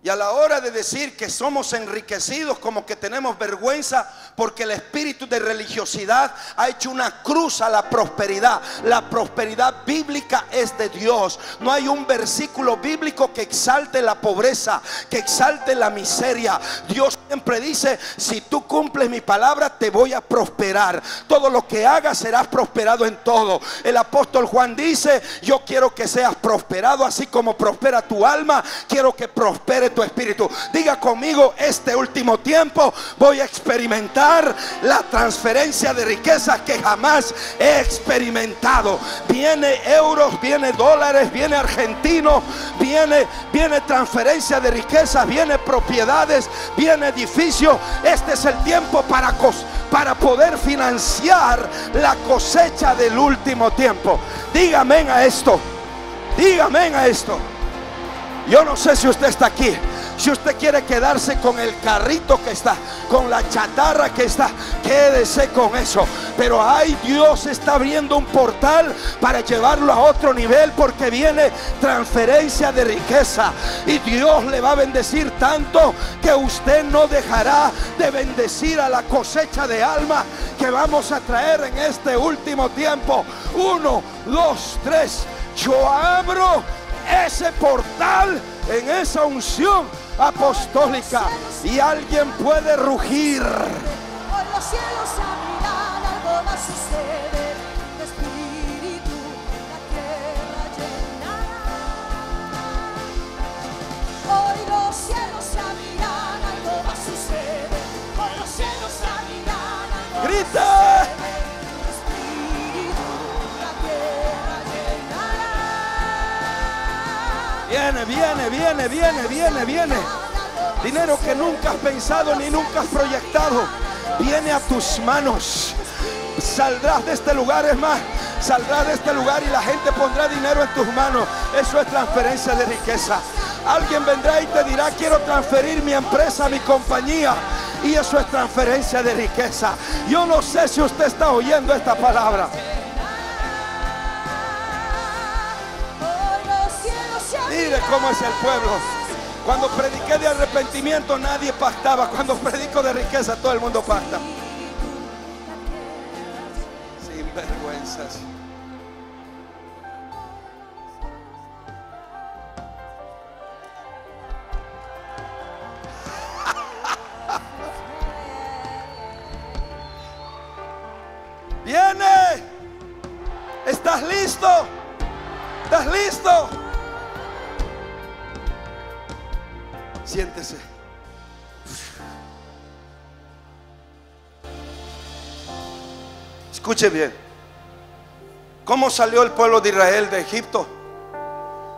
Y a la hora de decir que somos enriquecidos, como que tenemos vergüenza, porque el espíritu de religiosidad ha hecho una cruz a la prosperidad. La prosperidad bíblica es de Dios. No hay un versículo bíblico que exalte la pobreza, que exalte la miseria. Dios siempre dice, si tú cumples mi palabra, te voy a prosperar. Todo lo que hagas serás prosperado en todo. El apóstol Juan dice, yo quiero que seas prosperado, así como prospera tu alma, quiero que prospere tu espíritu. Diga conmigo, este último tiempo voy a experimentar la transferencia de riquezas que jamás he experimentado. Viene euros, viene dólares, viene argentino, viene, viene transferencia de riquezas, viene propiedades, viene edificio. Este es el tiempo para, para poder financiar la cosecha del último tiempo. Dígame a esto. Dígame a esto. Yo no sé si usted está aquí. Si usted quiere quedarse con el carrito que está, con la chatarra que está, quédese con eso. Pero ay, Dios está abriendo un portal para llevarlo a otro nivel porque viene transferencia de riqueza. Y Dios le va a bendecir tanto que usted no dejará de bendecir a la cosecha de alma que vamos a traer en este último tiempo. Uno, dos, tres. Yo abro ese portal en esa unción apostólica y alguien puede rugir. Hoy los cielos se abrirán, algo va a suceder. Tu espíritu la tierra llenará. Hoy los cielos se abrirán, algo va a suceder. Hoy los cielos se abrirán, algo va a Grita. suceder. Viene, viene, viene, viene, viene, viene. Dinero que nunca has pensado ni nunca has proyectado. Viene a tus manos. Saldrás de este lugar, es más, saldrás de este lugar y la gente pondrá dinero en tus manos. Eso es transferencia de riqueza. Alguien vendrá y te dirá, quiero transferir mi empresa, mi compañía. Y eso es transferencia de riqueza. Yo no sé si usted está oyendo esta palabra. mire cómo es el pueblo. Cuando prediqué de arrepentimiento nadie pactaba. Cuando predico de riqueza todo el mundo pacta. Sin vergüenzas. Viene. ¿Estás listo? ¿Estás listo? Siéntese. Escuche bien. ¿Cómo salió el pueblo de Israel de Egipto?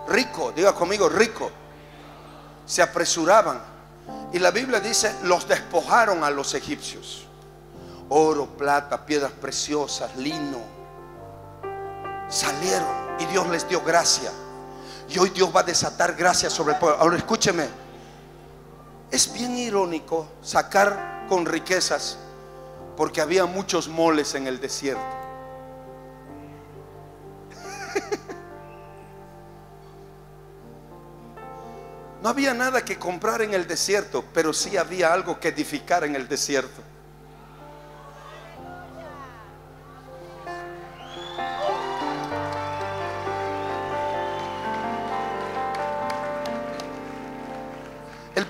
Rico, diga conmigo, rico. Se apresuraban. Y la Biblia dice, los despojaron a los egipcios. Oro, plata, piedras preciosas, lino. Salieron y Dios les dio gracia. Y hoy Dios va a desatar gracia sobre el pueblo. Ahora escúcheme. Es bien irónico sacar con riquezas porque había muchos moles en el desierto. No había nada que comprar en el desierto, pero sí había algo que edificar en el desierto.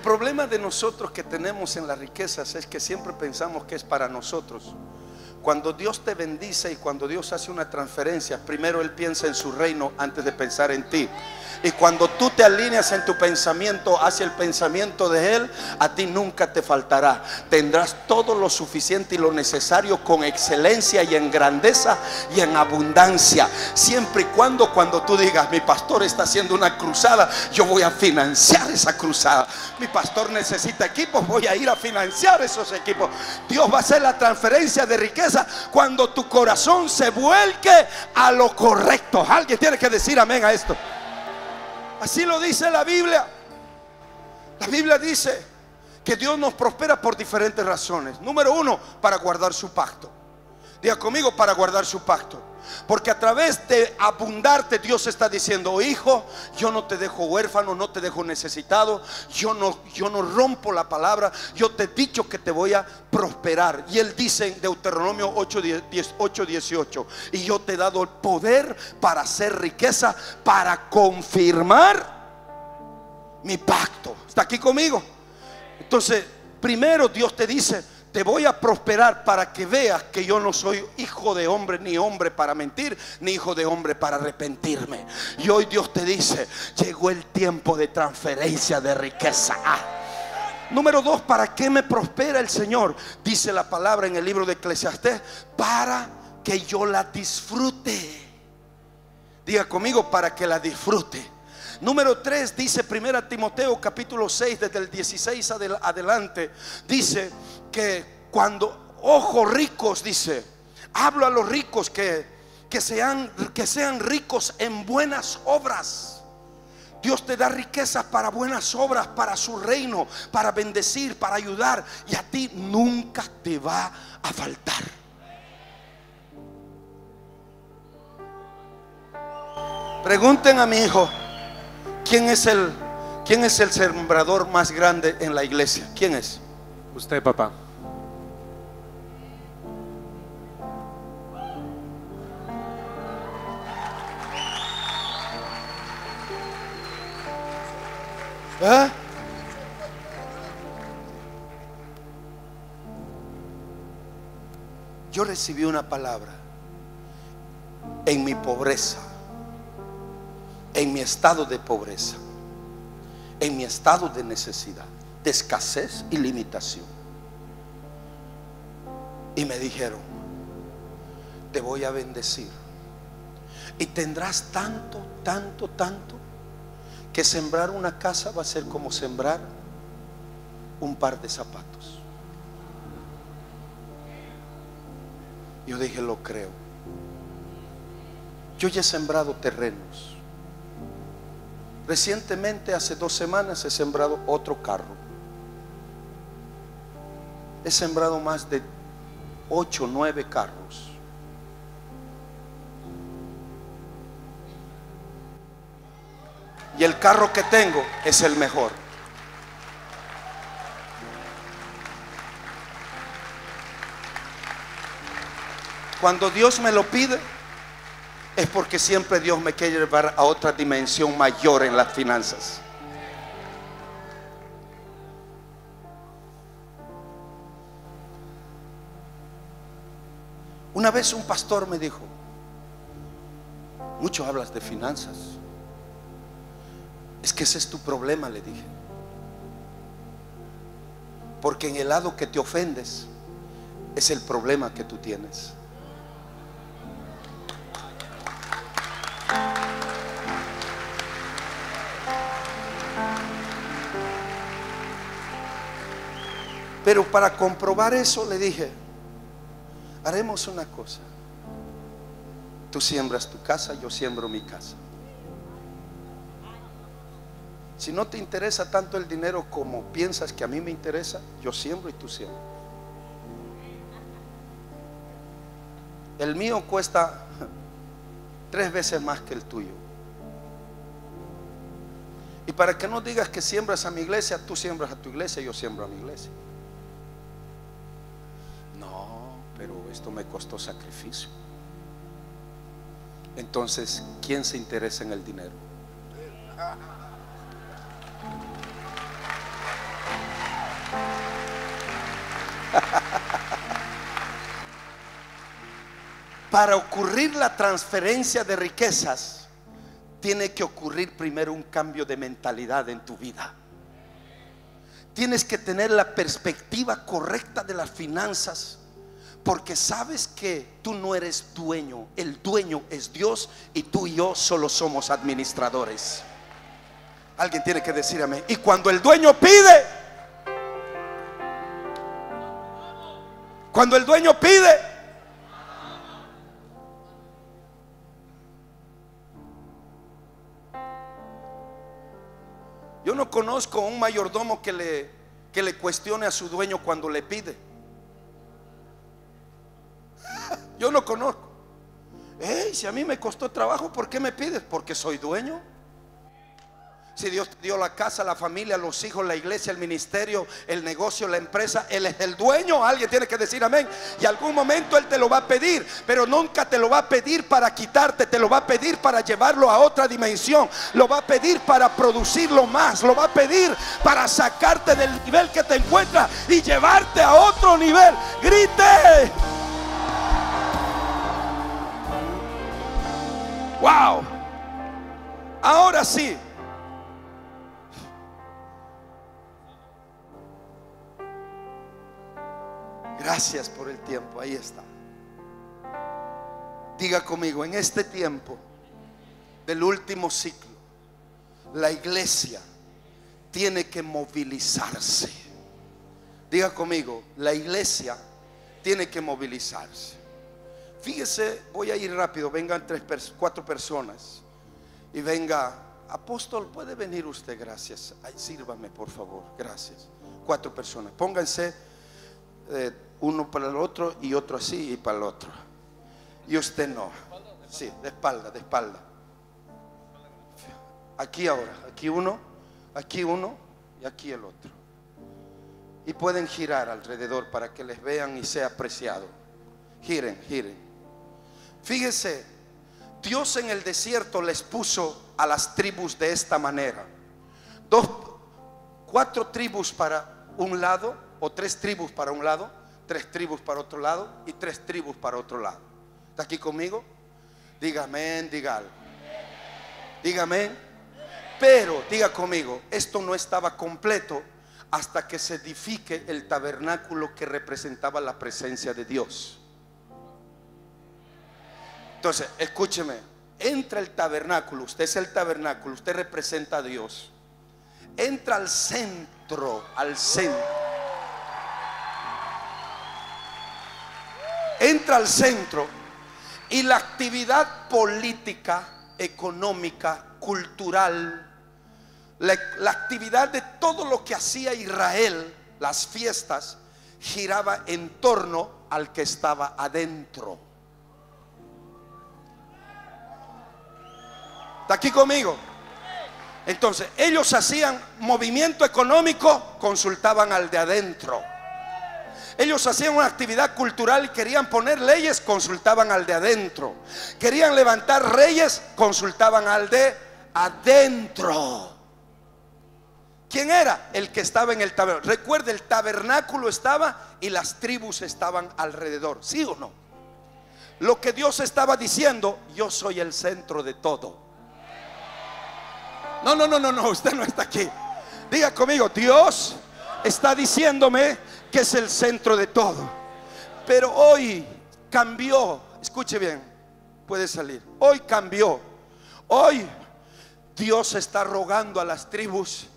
Problema de nosotros que tenemos en las riquezas es que siempre pensamos que es para nosotros. Cuando Dios te bendice y cuando Dios hace una transferencia, primero Él piensa en su reino antes de pensar en ti. Y cuando tú te alineas en tu pensamiento hacia el pensamiento de Él, a ti nunca te faltará. Tendrás todo lo suficiente y lo necesario con excelencia y en grandeza y en abundancia. Siempre y cuando cuando tú digas, mi pastor está haciendo una cruzada, yo voy a financiar esa cruzada. Mi pastor necesita equipos, voy a ir a financiar esos equipos. Dios va a hacer la transferencia de riqueza cuando tu corazón se vuelque a lo correcto. Alguien tiene que decir amén a esto. Así lo dice la Biblia. La Biblia dice que Dios nos prospera por diferentes razones. Número uno, para guardar su pacto. Diga conmigo, para guardar su pacto. Porque a través de abundarte Dios está diciendo, oh, hijo, yo no te dejo huérfano, no te dejo necesitado, yo no, yo no rompo la palabra, yo te he dicho que te voy a prosperar. Y él dice en Deuteronomio 8, 18, y yo te he dado el poder para hacer riqueza, para confirmar mi pacto. ¿Está aquí conmigo? Entonces, primero Dios te dice, te voy a prosperar para que veas que yo no soy hijo de hombre ni hombre para mentir, ni hijo de hombre para arrepentirme. Y hoy Dios te dice, llegó el tiempo de transferencia de riqueza. Número dos, ¿para qué me prospera el Señor? Dice la palabra en el libro de Eclesiastés, para que yo la disfrute. Diga conmigo, para que la disfrute. Número 3 dice 1 Timoteo capítulo 6 desde el 16 adelante. Dice que cuando ojos ricos dice, hablo a los ricos que, que, sean, que sean ricos en buenas obras. Dios te da riquezas para buenas obras, para su reino, para bendecir, para ayudar. Y a ti nunca te va a faltar. Pregunten a mi hijo, ¿quién es el, quién es el sembrador más grande en la iglesia? ¿Quién es? Usted, papá. ¿Ah? Yo recibí una palabra en mi pobreza, en mi estado de pobreza, en mi estado de necesidad, de escasez y limitación. Y me dijeron, te voy a bendecir. Y tendrás tanto, tanto, tanto que sembrar una casa va a ser como sembrar un par de zapatos. Yo dije, lo creo. Yo ya he sembrado terrenos. Recientemente, hace dos semanas, he sembrado otro carro. He sembrado más de ocho, nueve carros. Y el carro que tengo es el mejor. Cuando Dios me lo pide, es porque siempre Dios me quiere llevar a otra dimensión mayor en las finanzas. Una vez un pastor me dijo, Mucho hablas de finanzas. Es que ese es tu problema, le dije. Porque en el lado que te ofendes es el problema que tú tienes. Pero para comprobar eso le dije, haremos una cosa. Tú siembras tu casa, yo siembro mi casa. Si no te interesa tanto el dinero como piensas que a mí me interesa, yo siembro y tú siembras. El mío cuesta tres veces más que el tuyo. Y para que no digas que siembras a mi iglesia, tú siembras a tu iglesia, yo siembro a mi iglesia. No, pero esto me costó sacrificio. Entonces, ¿quién se interesa en el dinero? Para ocurrir la transferencia de riquezas, tiene que ocurrir primero un cambio de mentalidad en tu vida. Tienes que tener la perspectiva correcta de las finanzas, porque sabes que tú no eres dueño, el dueño es Dios y tú y yo solo somos administradores. Alguien tiene que decir. Y cuando el dueño pide, cuando el dueño pide, Yo no conozco un mayordomo que le, que le cuestione a su dueño cuando le pide. Yo no conozco. Hey, si a mí me costó trabajo, ¿por qué me pides? Porque soy dueño. Si Dios te dio la casa, la familia, los hijos, la iglesia, el ministerio, el negocio, la empresa, Él es el dueño. Alguien tiene que decir amén. Y algún momento Él te lo va a pedir, pero nunca te lo va a pedir para quitarte, te lo va a pedir para llevarlo a otra dimensión. Lo va a pedir para producirlo más. Lo va a pedir para sacarte del nivel que te encuentras y llevarte a otro nivel. Grite. Wow. Ahora sí. Gracias por el tiempo. Ahí está. Diga conmigo, en este tiempo del último ciclo, la iglesia tiene que movilizarse. Diga conmigo, la iglesia tiene que movilizarse. Fíjese, voy a ir rápido, vengan tres, cuatro personas y venga, apóstol, puede venir usted, gracias. Ay, sírvame, por favor, gracias. Cuatro personas, pónganse eh, uno para el otro y otro así y para el otro. Y usted no. Sí, de espalda, de espalda. Aquí ahora, aquí uno, aquí uno y aquí el otro. Y pueden girar alrededor para que les vean y sea apreciado. Giren, giren. Fíjese, Dios en el desierto les puso a las tribus de esta manera. Dos, cuatro tribus para un lado o tres tribus para un lado, tres tribus para otro lado y tres tribus para otro lado. ¿Está aquí conmigo? Dígame, diga algo. Dígame. Pero, diga conmigo, esto no estaba completo hasta que se edifique el tabernáculo que representaba la presencia de Dios. Entonces, escúcheme, entra el tabernáculo, usted es el tabernáculo, usted representa a Dios. Entra al centro, al centro. Entra al centro y la actividad política, económica, cultural, la, la actividad de todo lo que hacía Israel, las fiestas, giraba en torno al que estaba adentro. ¿Está aquí conmigo? Entonces, ellos hacían movimiento económico, consultaban al de adentro. Ellos hacían una actividad cultural querían poner leyes, consultaban al de adentro. Querían levantar reyes, consultaban al de adentro. ¿Quién era? El que estaba en el tabernáculo. Recuerde, el tabernáculo estaba y las tribus estaban alrededor. ¿Sí o no? lo que Dios estaba diciendo, yo soy el centro de todo. No, no, no, no, no, usted no está aquí. Diga conmigo, Dios está diciéndome que es el centro de todo. Pero hoy cambió, escuche bien, puede salir. Hoy cambió. Hoy Dios está rogando a las tribus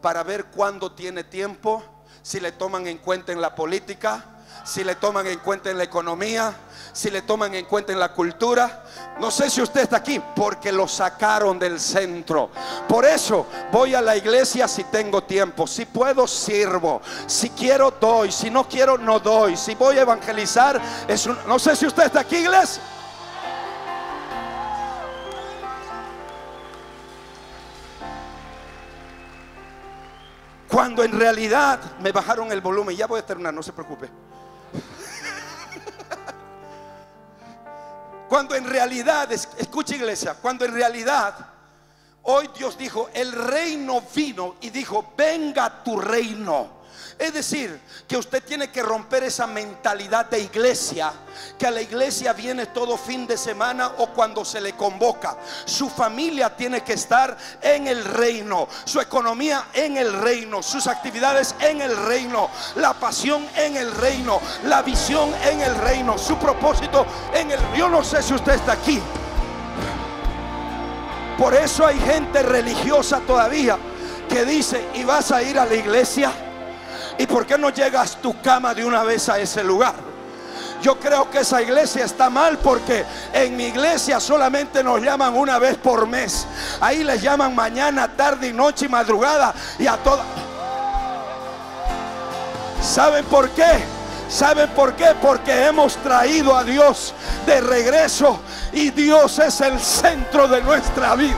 para ver cuándo tiene tiempo, si le toman en cuenta en la política, si le toman en cuenta en la economía, si le toman en cuenta en la cultura. No sé si usted está aquí, porque lo sacaron del centro. Por eso voy a la iglesia si tengo tiempo. Si puedo, sirvo. Si quiero, doy. Si no quiero, no doy. Si voy a evangelizar, es un... No sé si usted está aquí, iglesia. Cuando en realidad me bajaron el volumen, ya voy a terminar, no se preocupe. Cuando en realidad, escucha iglesia, cuando en realidad hoy Dios dijo, el reino vino y dijo, venga tu reino. Es decir, que usted tiene que romper esa mentalidad de iglesia, que a la iglesia viene todo fin de semana o cuando se le convoca. Su familia tiene que estar en el reino, su economía en el reino, sus actividades en el reino, la pasión en el reino, la visión en el reino, su propósito en el... Yo no sé si usted está aquí. Por eso hay gente religiosa todavía que dice, ¿y vas a ir a la iglesia? ¿Y por qué no llegas tu cama de una vez a ese lugar? Yo creo que esa iglesia está mal porque en mi iglesia solamente nos llaman una vez por mes. Ahí les llaman mañana, tarde y noche y madrugada y a toda. ¿Saben por qué? ¿Saben por qué? Porque hemos traído a Dios de regreso y Dios es el centro de nuestra vida.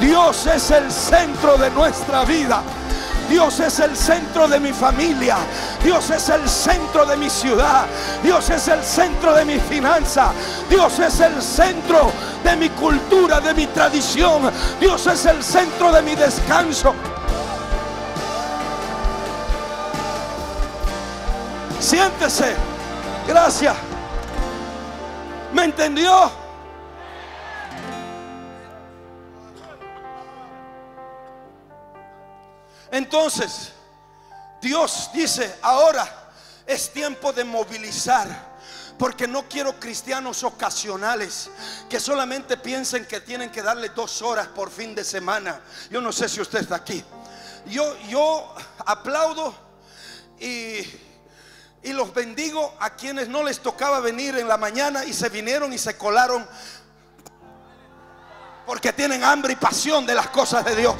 Dios es el centro de nuestra vida. Dios es el centro de mi familia. Dios es el centro de mi ciudad. Dios es el centro de mi finanza. Dios es el centro de mi cultura, de mi tradición. Dios es el centro de mi descanso. Siéntese. Gracias. ¿Me entendió? Entonces, Dios dice, ahora es tiempo de movilizar. Porque no quiero cristianos ocasionales que solamente piensen que tienen que darle dos horas por fin de semana. Yo no sé si usted está aquí. Yo, yo aplaudo y, y los bendigo a quienes no les tocaba venir en la mañana y se vinieron y se colaron porque tienen hambre y pasión de las cosas de Dios.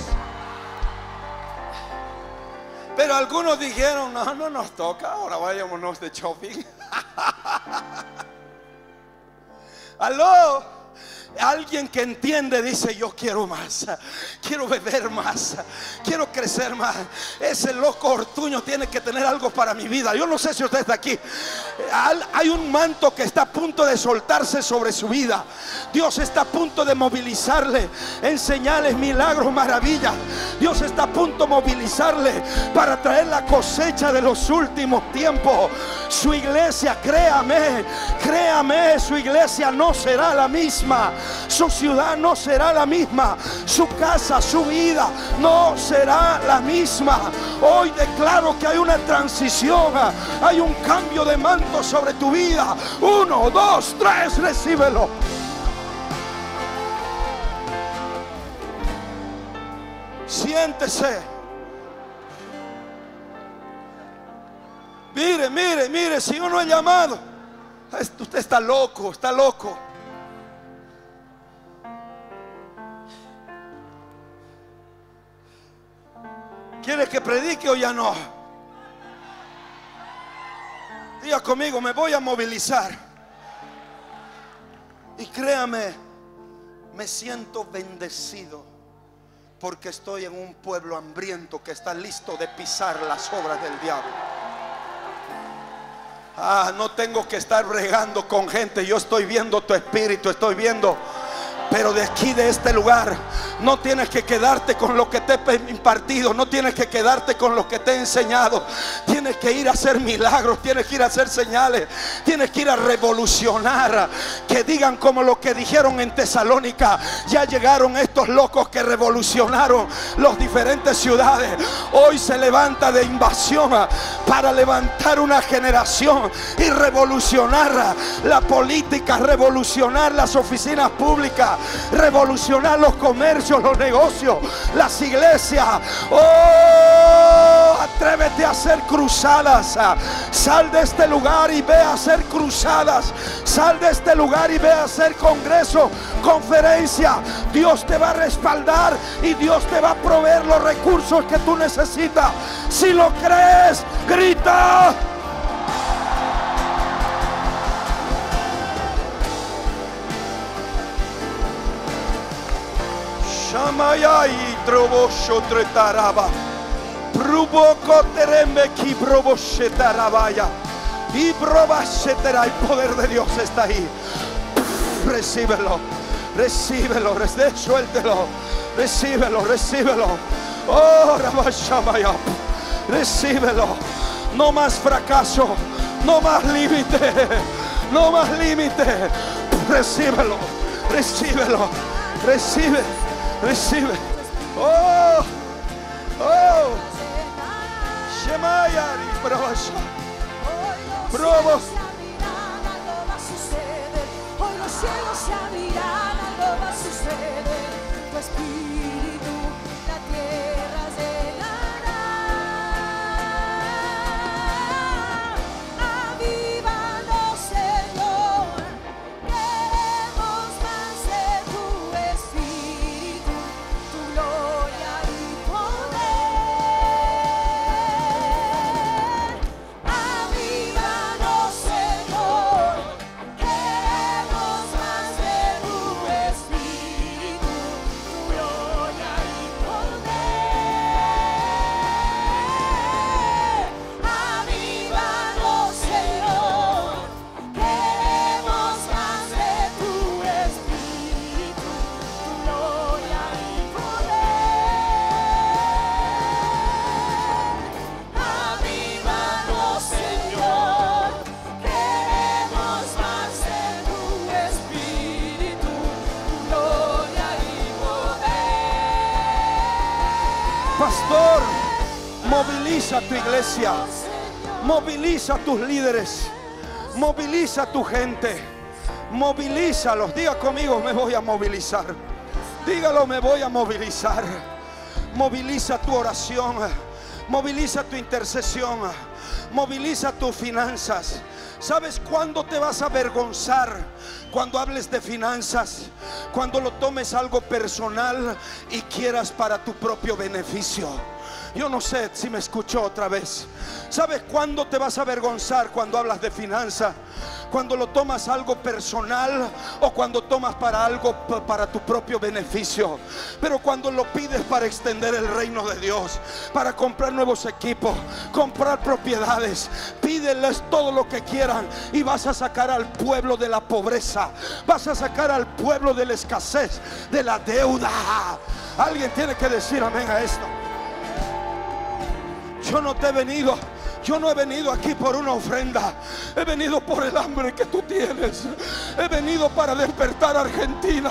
Pero algunos dijeron, no, no nos toca, ahora vayámonos de shopping. Aló. Alguien que entiende dice, yo quiero más, quiero beber más, quiero crecer más. Ese loco ortuño tiene que tener algo para mi vida. Yo no sé si usted está aquí. Hay un manto que está a punto de soltarse sobre su vida. Dios está a punto de movilizarle en señales, milagros, maravillas. Dios está a punto de movilizarle para traer la cosecha de los últimos tiempos. Su iglesia, créame, créame, su iglesia no será la misma. Su ciudad no será la misma. Su casa, su vida no será la misma. Hoy declaro que hay una transición. Hay un cambio de manto sobre tu vida. Uno, dos, tres, recíbelo. Siéntese. Mire, mire, mire, si yo no he llamado, usted está loco, está loco. ¿Quiere que predique o ya no? Diga conmigo, me voy a movilizar. Y créame, me siento bendecido porque estoy en un pueblo hambriento que está listo de pisar las obras del diablo. Ah, no tengo que estar bregando con gente. Yo estoy viendo tu espíritu, estoy viendo pero de aquí, de este lugar, No tienes que quedarte con lo que te he impartido. No tienes que quedarte con lo que te he enseñado. Tienes que ir a hacer milagros. Tienes que ir a hacer señales. Tienes que ir a revolucionar. Que digan como lo que dijeron en Tesalónica. Ya llegaron estos locos que revolucionaron las diferentes ciudades. Hoy se levanta de invasión para levantar una generación y revolucionar la política, revolucionar las oficinas públicas, revolucionar los comercios, los negocios, las iglesias. Oh, atrévete a hacer cruzadas. Sal de este lugar y ve a hacer cruzadas. Sal de este lugar y ve a hacer congreso, conferencia. Dios te va a respaldar y Dios te va a proveer los recursos que tú necesitas. Si lo crees, grita. Shamayai trobosho tretaraba. Pruboko terembe ki proboshe tarabaya. Y probashetera. El poder de Dios está ahí. Recíbelo. Recíbelo. Suéltelo. Recíbelo. Recíbelo. Oh, Rabashamaya. Recíbelo. No más fracaso. No más límite. No más límite. Recíbelo. Recíbelo. Recibe. Recibe. Oh. Oh. Shemaya. Rabasha. Hoy los Probo. Hoy los cielos se abrirán, algo va a suceder. Tu espíritu, Pastor, moviliza tu iglesia. Moviliza tus líderes. Moviliza tu gente. Movilízalos. Diga conmigo, me voy a movilizar. Dígalo, me voy a movilizar. Moviliza tu oración. Moviliza tu intercesión. Moviliza tus finanzas. ¿Sabes cuándo te vas a avergonzar? Cuando hables de finanzas. Cuando lo tomes algo personal y quieras para tu propio beneficio. Yo no sé si me escuchó otra vez. ¿Sabes cuándo te vas a avergonzar cuando hablas de finanzas? Cuando lo tomas algo personal o cuando tomas para algo para tu propio beneficio. Pero cuando lo pides para extender el reino de Dios, para comprar nuevos equipos, comprar propiedades, pídeles todo lo que quieran y vas a sacar al pueblo de la pobreza, vas a sacar al pueblo de la escasez, de la deuda. Alguien tiene que decir amén a esto. Yo no te he venido. Yo no he venido aquí por una ofrenda. He venido por el hambre que tú tienes. He venido para despertar a Argentina.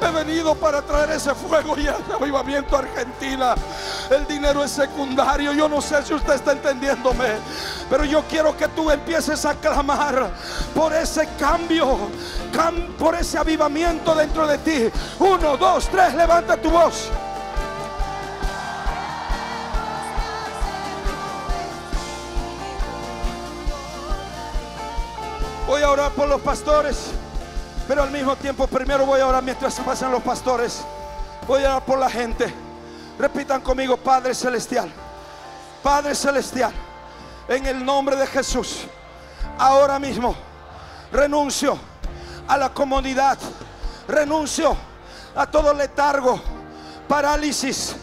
He venido para traer ese fuego y ese avivamiento a Argentina. El dinero es secundario. Yo no sé si usted está entendiéndome. Pero yo quiero que tú empieces a clamar por ese cambio. cam- por ese avivamiento dentro de ti. Uno, dos, tres. Levanta tu voz. Voy a orar por los pastores, pero al mismo tiempo primero voy a orar mientras pasan los pastores. Voy a orar por la gente. Repitan conmigo, Padre Celestial. Padre Celestial, en el nombre de Jesús, ahora mismo renuncio a la comodidad, renuncio a todo letargo, parálisis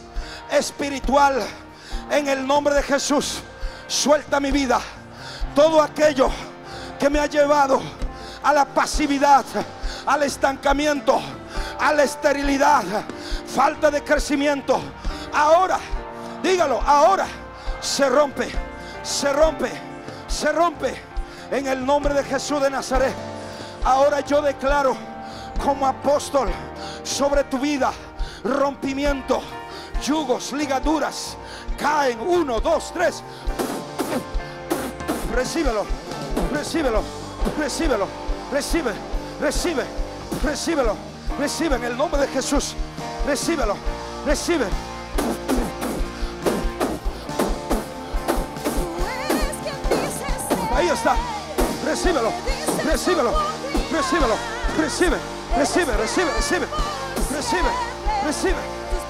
espiritual. En el nombre de Jesús, suelta mi vida. Todo aquello que me ha llevado a la pasividad, al estancamiento, a la esterilidad. falta de crecimiento, ahora, dígalo, ahora se rompe, se rompe, se rompe en el nombre de Jesús de Nazaret. Ahora yo declaro como apóstol sobre tu vida rompimiento, yugos, ligaduras, caen, uno, dos, tres. Recíbelo, recíbelo, recíbelo, recibe, recibe, recíbelo, recibe en el nombre de Jesús, recíbelo, recibe. Ahí está, recíbelo, recíbelo, recíbelo, recibe, recibe, recibe, recibe, recibe, recibe,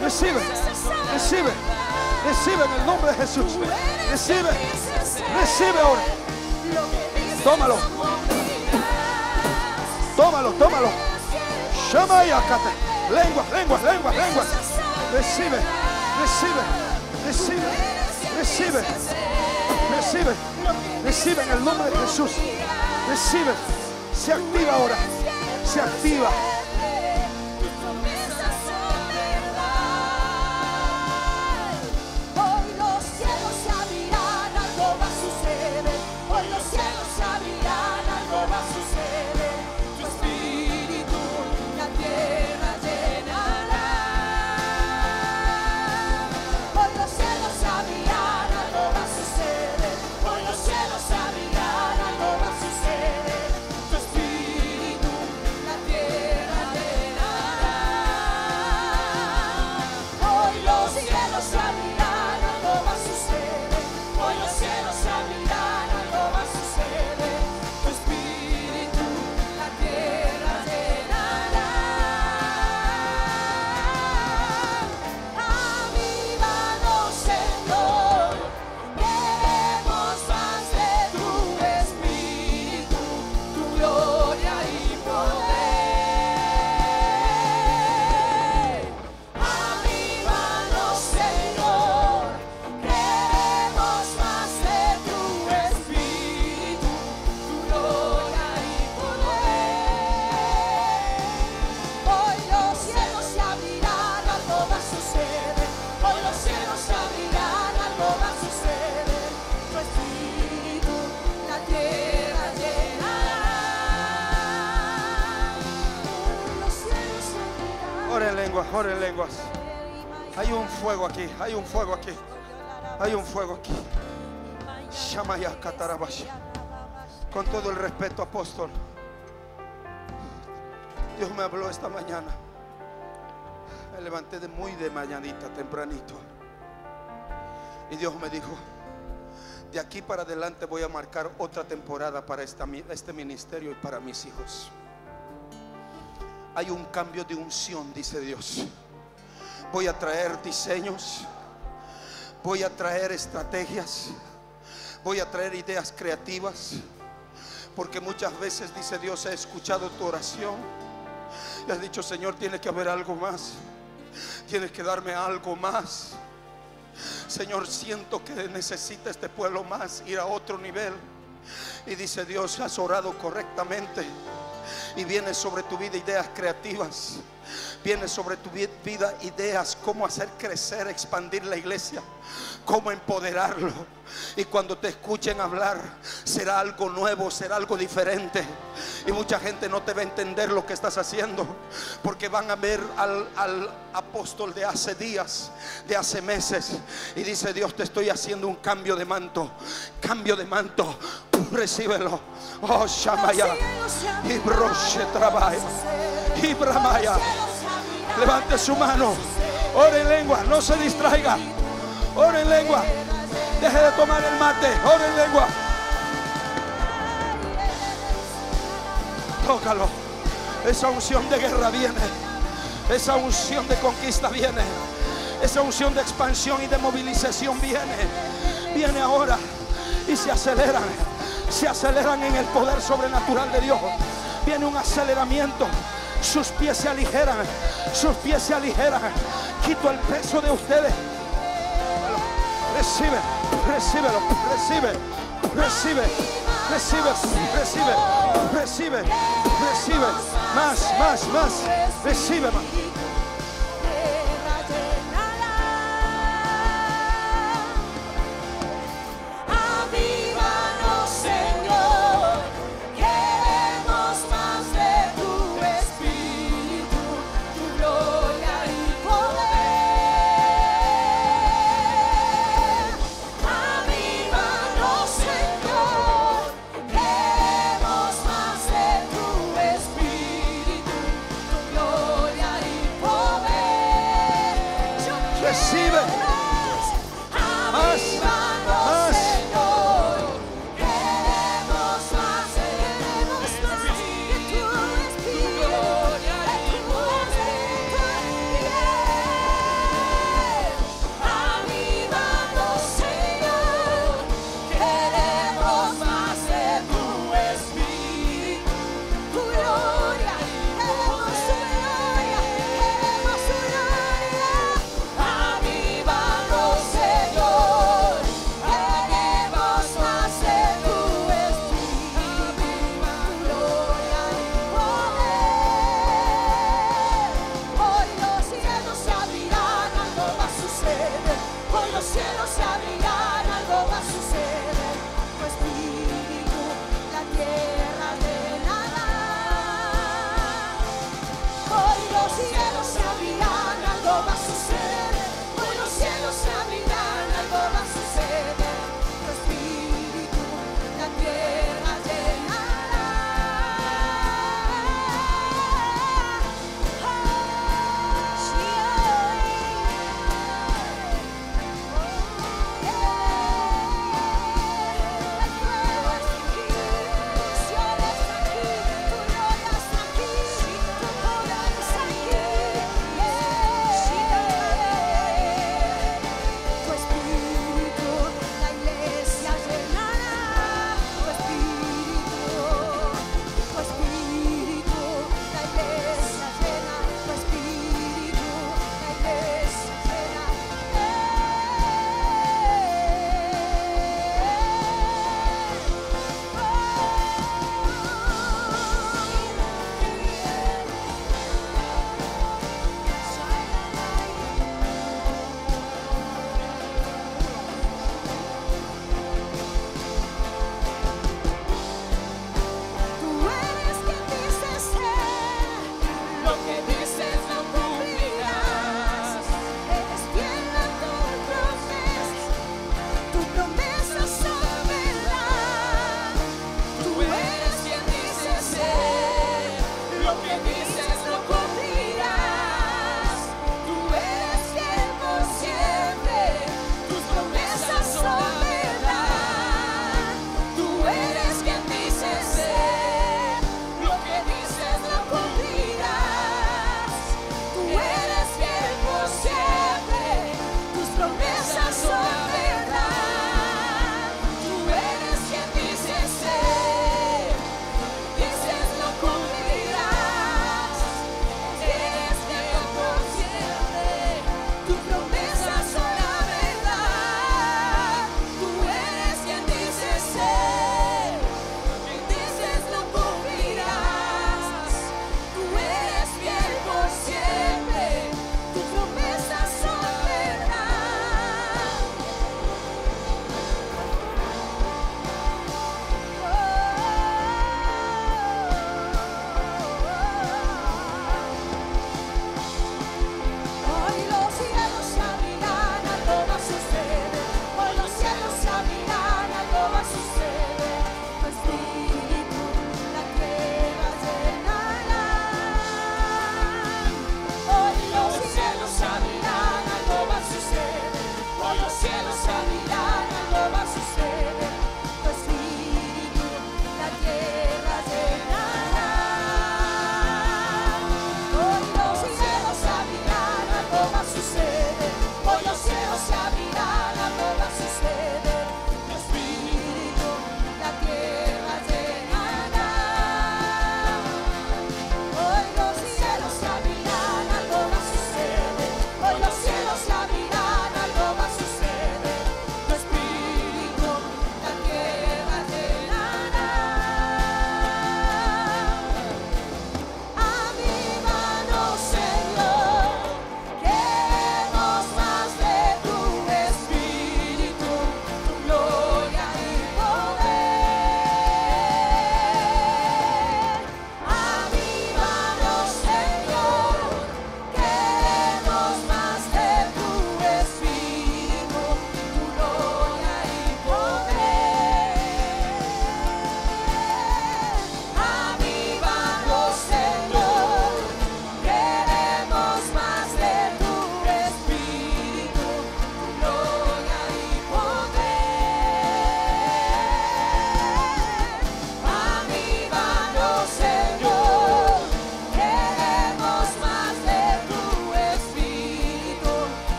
recibe, recibe, recibe en el nombre de Jesús, recibe, recibe ahora, Tómalo, tómalo, tómalo. Shamaya kate. Lenguas, lenguas, lenguas, lenguas. Recibe, recibe, recibe, recibe, recibe, recibe en el nombre de Jesús. Recibe, se activa ahora, se activa. Hay un fuego aquí, hay un fuego aquí. Shamaya Katarabash. Con todo el respeto, apóstol. Dios me habló esta mañana. Me levanté de muy de mañanita, tempranito. Y Dios me dijo, de aquí para adelante voy a marcar otra temporada para este ministerio y para mis hijos. Hay un cambio de unción, dice Dios. Voy a traer diseños. Voy a traer estrategias. Voy a traer ideas creativas. Porque muchas veces, dice Dios, he escuchado tu oración. Y has dicho, Señor, tiene que haber algo más. Tienes que darme algo más. Señor, siento que necesita este pueblo más, ir a otro nivel. Y dice Dios, has orado correctamente. Y viene sobre tu vida ideas creativas. Viene sobre tu vi- vida ideas cómo hacer crecer, expandir la iglesia, cómo empoderarlo. Y cuando te escuchen hablar, será algo nuevo, será algo diferente. Y mucha gente no te va a entender lo que estás haciendo, porque van a ver al, al apóstol de hace días, de hace meses. Y dice Dios, te estoy haciendo un cambio de manto, cambio de manto. Recíbelo. Oh, Shamaya. Y broche trabaja. Y bramaya. Levante su mano. Ore en lengua. No se distraiga. Ore en lengua. Deje de tomar el mate. Ore en lengua. Tócalo. Esa unción de guerra viene. Esa unción de conquista viene. Esa unción de expansión y de movilización viene. Viene ahora. Y se aceleran. Se aceleran en el poder sobrenatural de Dios. Viene un aceleramiento. Sus pies se aligeran. Sus pies se aligeran. Quito el peso de ustedes. Recibe, recíbelo, recibe, recibe, recibe, recibe, recibe, recibe, más, más, más, recibe más.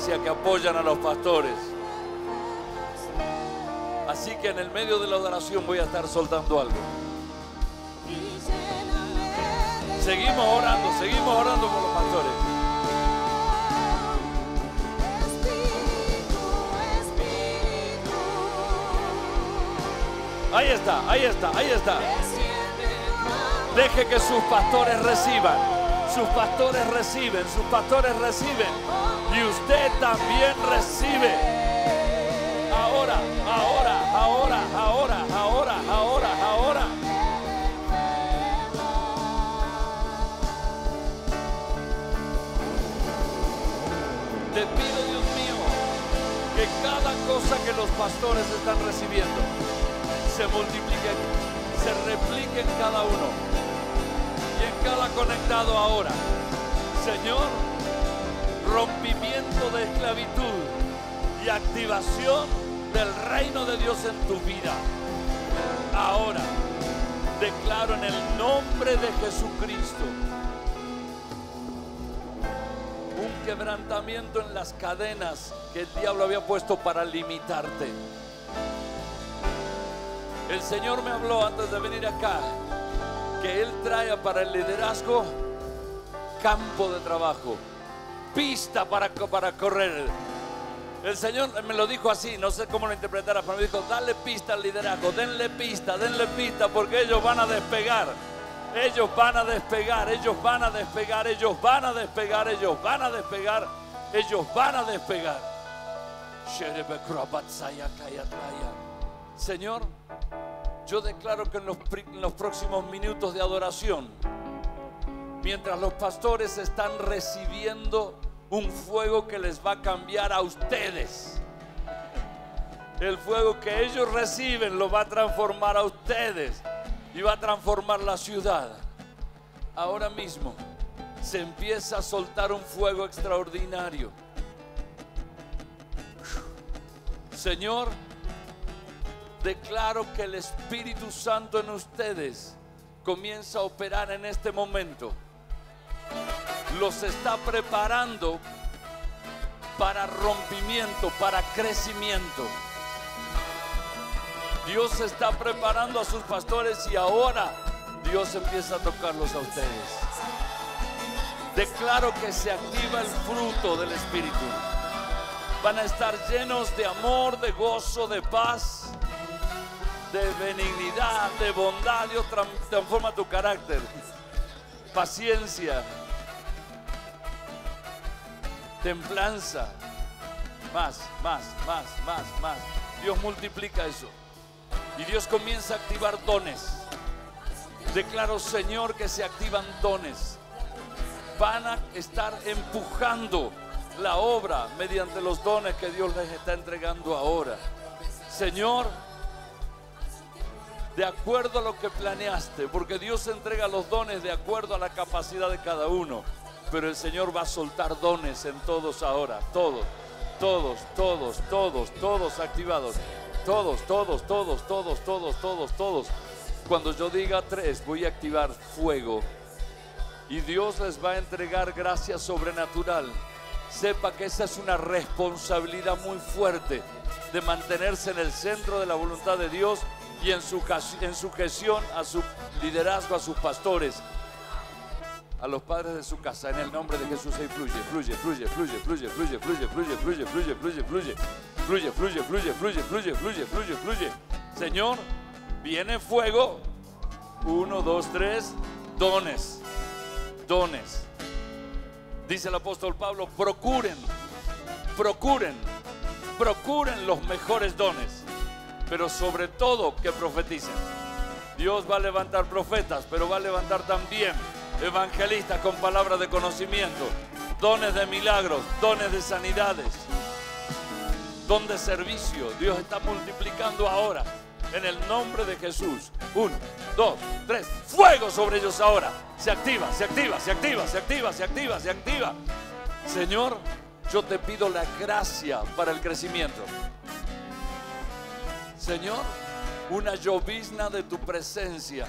Iglesia que apoyan a los pastores. Así que en el medio de la adoración voy a estar soltando algo. Seguimos orando, seguimos orando por los pastores. Ahí está, ahí está, ahí está. Deje que sus pastores reciban. Sus pastores reciben, sus pastores reciben. Y usted también recibe. Ahora, ahora, ahora, ahora, ahora, ahora, ahora. Te pido, Dios mío, que cada cosa que los pastores están recibiendo se multiplique, se replique en cada uno y en cada conectado ahora. Señor, rompimiento de esclavitud y activación del reino de Dios en tu vida. Ahora, declaro en el nombre de Jesucristo un quebrantamiento en las cadenas que el diablo había puesto para limitarte. El Señor me habló antes de venir acá que Él trae para el liderazgo campo de trabajo, pista para, para correr. El Señor me lo dijo así, no sé cómo lo interpretará, pero me dijo, dale pista al liderazgo, denle pista, denle pista, porque ellos van a despegar. Ellos van a despegar, ellos van a despegar, ellos van a despegar, ellos van a despegar, ellos van a despegar. Señor, yo declaro que en los, en los próximos minutos de adoración, mientras los pastores están recibiendo un fuego que les va a cambiar a ustedes. El fuego que ellos reciben lo va a transformar a ustedes y va a transformar la ciudad. Ahora mismo se empieza a soltar un fuego extraordinario. Señor, declaro que el Espíritu Santo en ustedes comienza a operar en este momento. Los está preparando para rompimiento, para crecimiento. Dios está preparando a sus pastores y ahora Dios empieza a tocarlos a ustedes. Declaro que se activa el fruto del Espíritu. Van a estar llenos de amor, de gozo, de paz, de benignidad, de bondad. Dios tran- transforma tu carácter. Paciencia, templanza. Más, más, más, más, más. Dios multiplica eso. Y Dios comienza a activar dones. Declaro, Señor, que se activan dones. Van a estar empujando la obra mediante los dones que Dios les está entregando ahora. Señor, de acuerdo a lo que planeaste, porque Dios entrega los dones de acuerdo a la capacidad de cada uno. Pero el Señor va a soltar dones en todos ahora, todos, todos, todos, todos, todos activados. Todos, todos, todos, todos, todos, todos, todos. Cuando yo diga tres, voy a activar fuego. Y Dios les va a entregar gracia sobrenatural. Sepa que esa es una responsabilidad muy fuerte de mantenerse en el centro de la voluntad de Dios y en, su, en sujeción a su liderazgo, a sus pastores, a los padres de su casa. En el nombre de Jesús ahí fluye, fluye, fluye, fluye, fluye, fluye, fluye, fluye, fluye, fluye, fluye, fluye, fluye, fluye, fluye, fluye, fluye, fluye, fluye, fluye. Señor, viene fuego. Uno, dos, tres, dones, dones. Dice el apóstol Pablo, procuren, procuren, procuren los mejores dones, pero sobre todo que profeticen. Dios va a levantar profetas, pero va a levantar también evangelistas con palabras de conocimiento, dones de milagros, dones de sanidades, don de servicio. Dios está multiplicando ahora en el nombre de Jesús. Uno, dos, tres. Fuego sobre ellos ahora. Se activa, se activa, se activa, se activa, se activa, se activa. Señor, yo te pido la gracia para el crecimiento. Señor, una llovizna de tu presencia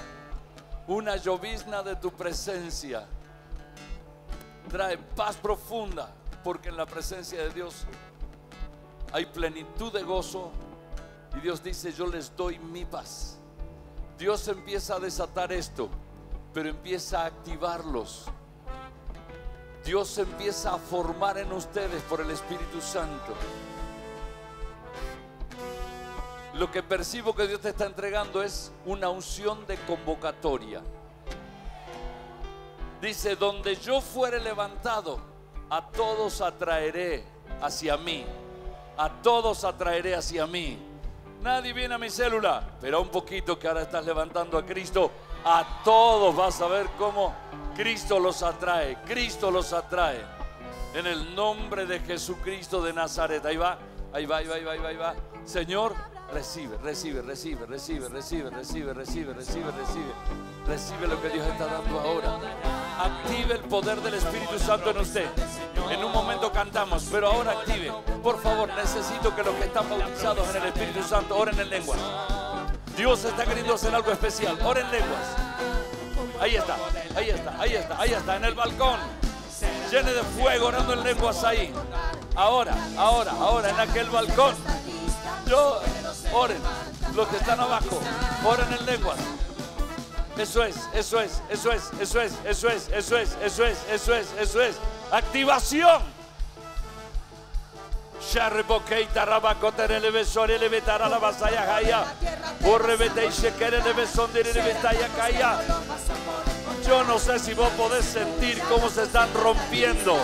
Una llovizna de tu presencia trae paz profunda, porque en la presencia de Dios hay plenitud de gozo y Dios dice, yo les doy mi paz. Dios empieza a desatar esto, pero empieza a activarlos. Dios empieza a formar en ustedes por el Espíritu Santo. Lo que percibo que Dios te está entregando es una unción de convocatoria. Dice, donde yo fuere levantado, a todos atraeré hacia mí. A todos atraeré hacia mí. Nadie viene a mi célula, pero un poquito que ahora estás levantando a Cristo, a todos vas a ver cómo Cristo los atrae. Cristo los atrae. En el nombre de Jesucristo de Nazaret. Ahí va, ahí va, ahí va, ahí va, ahí va. Señor, recibe, recibe, recibe, recibe, recibe, recibe, recibe, recibe, recibe. Recibe lo que Dios está dando ahora. Active el poder del Espíritu Santo en usted. En un momento cantamos, pero ahora active. Por favor, necesito que los que están bautizados en el Espíritu Santo oren en lenguas. Dios está queriendo hacer algo especial. Oren en lenguas. Ahí está, ahí está, ahí está, ahí está, en el balcón. Llene de fuego orando en lenguas ahí. Ahora, ahora, ahora, en aquel balcón. Yo, oren. Los que están abajo, oren en lenguas. Eso es, eso es, eso es, eso es, eso es, eso es, eso es, eso es, eso es. Activación. Lebetara la basaya jaya. Y shekere. Yo no sé si vos podés sentir cómo se están rompiendo.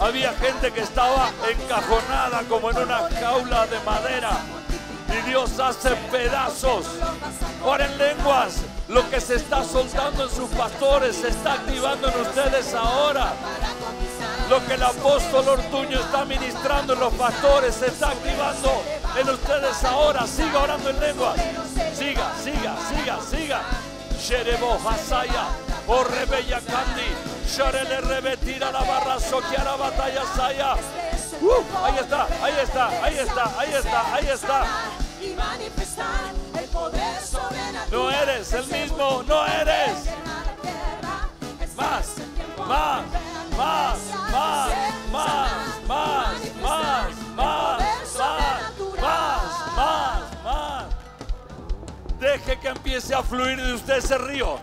Había gente que estaba encajonada como en una jaula de madera. Y Dios hace pedazos. Ora en lenguas. Lo que se está soltando en sus pastores se está activando en ustedes ahora. Lo que el apóstol Ortuño está ministrando en los pastores se está activando en ustedes ahora. Siga orando en lenguas. Siga, siga, siga, siga. Sherebo Hasaya, o Rebeya Kandi, Sharele Rebetira la barra, Soquiara Batalla Saya. Uh, ahí está, ahí está, ahí está, ahí está, ahí está. Y manifestar el poder sobrenatural. No eres el mismo, no eres. Más, más, más, más, más, más, más, más. Deje que empiece a fluir de usted ese río.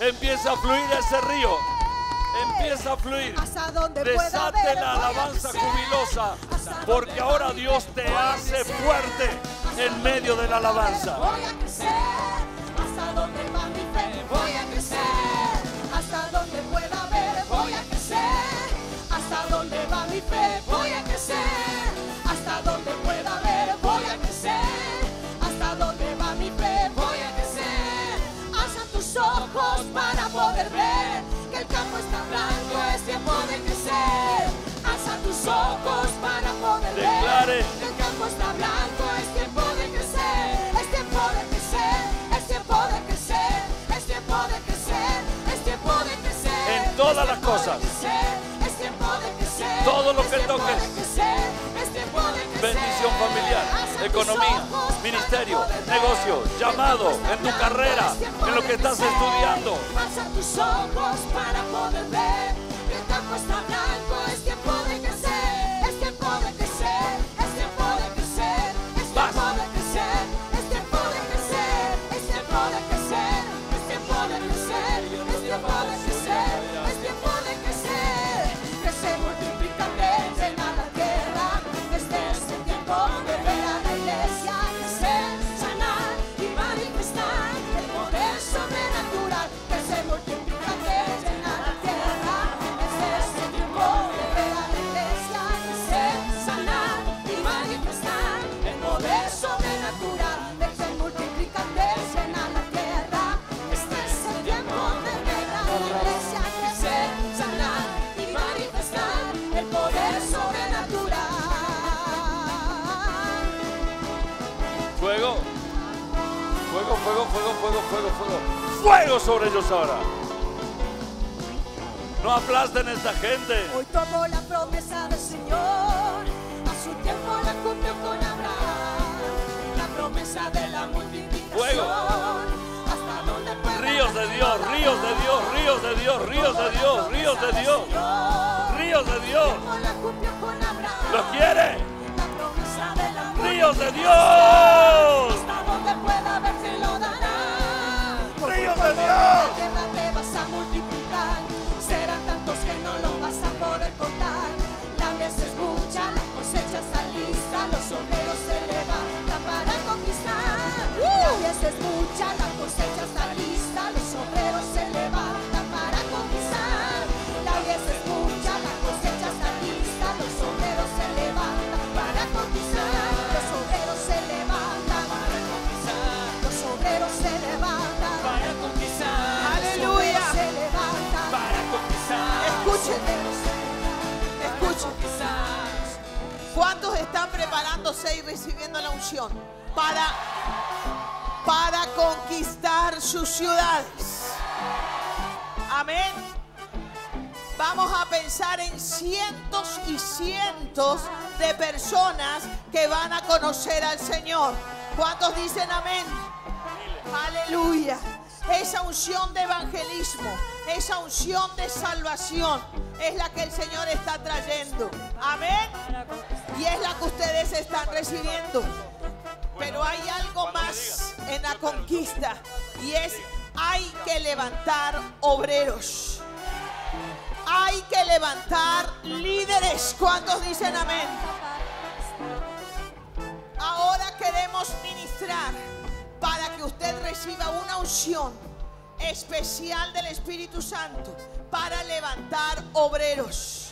Empieza a fluir ese río. Empieza a fluir. Desate la alabanza jubilosa. Porque ahora Dios te hace fuerte en medio de la alabanza. Tus ojos para poder Declare. ver el campo está blanco. Es tiempo de crecer. Es tiempo de crecer. Es tiempo de crecer. Es tiempo de crecer. Es tiempo de crecer. En todas las cosas. Es tiempo de crecer. Todo lo que toques. crecer, es tiempo de crecer. Bendición familiar, economía, ministerio, negocio, llamado, en tu carrera, en lo que estás estudiando. Tus ojos para poder ver el campo está fuego, fuego, fuego, fuego, sobre ellos ahora. No aplasten a esta gente. Hoy tomó la promesa del Señor, a su tiempo la cumplió con Abraham. La promesa de la multiplicación, Fuego. hasta donde ríos de Dios, ríos de Dios, ríos de Dios, ríos de Dios, ríos de Dios, ríos de Dios. ¿Lo quiere? Ríos de Dios. Ríos de Dios. te vas a multiplicar. Serán tantos que no lo vas a poder contar. La mies es mucha, la cosecha está lista. Los obreros se levantan para conquistar. La mies es mucha, la cosecha está lista. ¿Cuántos están preparándose y recibiendo la unción para, para conquistar sus ciudades? Amén. Vamos a pensar en cientos y cientos de personas que van a conocer al Señor. ¿Cuántos dicen amén? Aleluya. Esa unción de evangelismo, esa unción de salvación es la que el Señor está trayendo. Amén. Y es la que ustedes están recibiendo. Pero hay algo más en la conquista y es hay que levantar obreros. Hay que levantar líderes. ¿Cuántos dicen amén? Ahora queremos ministrar para que usted reciba una unción especial del Espíritu Santo para levantar obreros.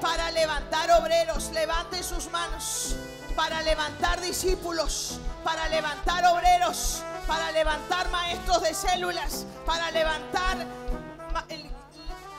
Para levantar obreros, levanten sus manos. Para levantar discípulos, para levantar obreros, para levantar maestros de células, para levantar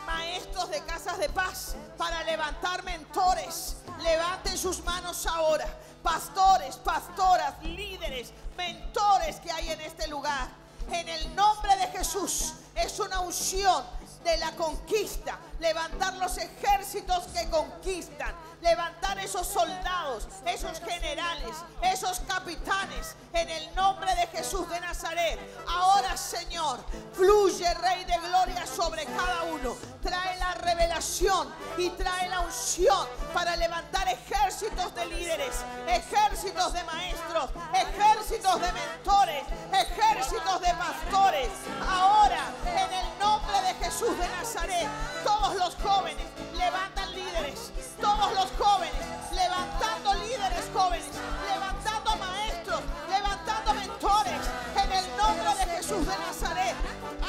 maestros de casas de paz, para levantar mentores. Levanten sus manos ahora. Pastores, pastoras, líderes, mentores que hay en este lugar. En el nombre de Jesús es una unción de la conquista. Levantar los ejércitos que conquistan. Levantar esos soldados, esos generales, esos capitanes. En el nombre de Jesús de Nazaret. Ahora, Señor, fluye, Rey de Gloria, sobre cada uno. Trae la revelación y trae la unción para levantar ejércitos de líderes, ejércitos de maestros, ejércitos de mentores, ejércitos de pastores. Ahora, en el nombre de Jesús de Nazaret, todos los jóvenes levantan líderes, todos los jóvenes levantando líderes jóvenes, levantando maestros, levantando mentores. En el nombre de Jesús de Nazaret,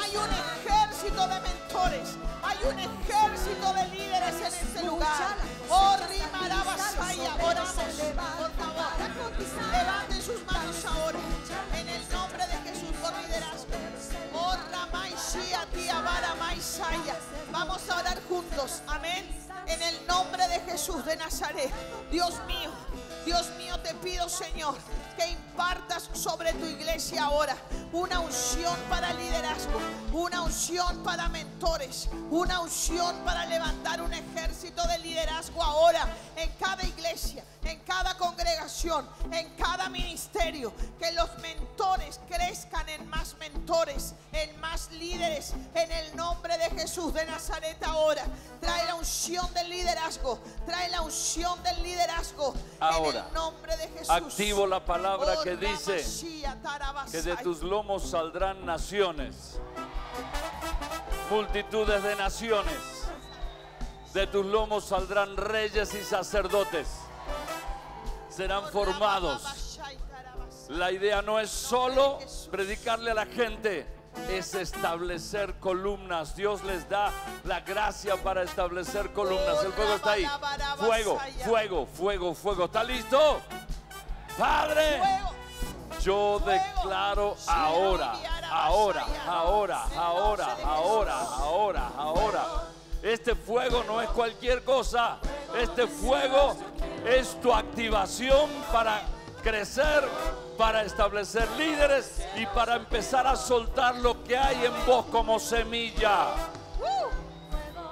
hay un ejército de mentores, hay un ejército de líderes en este lugar. Oh, Rimarabasaya, oramos, por favor. Levanten sus manos ahora, en el nombre de Jesús, por liderazgo. Oh, Tiabara, Maisaya. Vamos a orar juntos, amén. En el nombre de Jesús de Nazaret, Dios mío, Dios mío, te pido, Señor, que impartas sobre tu iglesia ahora una unción para liderazgo, una unción para mentores, una unción para levantar un ejército de liderazgo ahora en cada iglesia, en cada congregación, en cada ministerio. Que los mentores crezcan en más mentores, en más líderes, en el nombre de Jesús de Nazaret ahora. Trae la unción del liderazgo, trae la unción del liderazgo. Ahora, en el nombre de Jesús. Activo la palabra que dice que de tus lomos saldrán naciones, multitudes de naciones. De tus lomos saldrán reyes y sacerdotes. Serán formados. La idea no es solo predicarle a la gente, es establecer columnas. Dios les da la gracia para establecer columnas. El fuego está ahí. Fuego, fuego, fuego, fuego. ¿Está listo? Padre, yo declaro ahora, ahora, ahora, ahora, ahora, ahora, ahora. Este fuego no es cualquier cosa. Este fuego es tu activación para crecer, para establecer líderes y para empezar a soltar lo que hay en vos como semilla.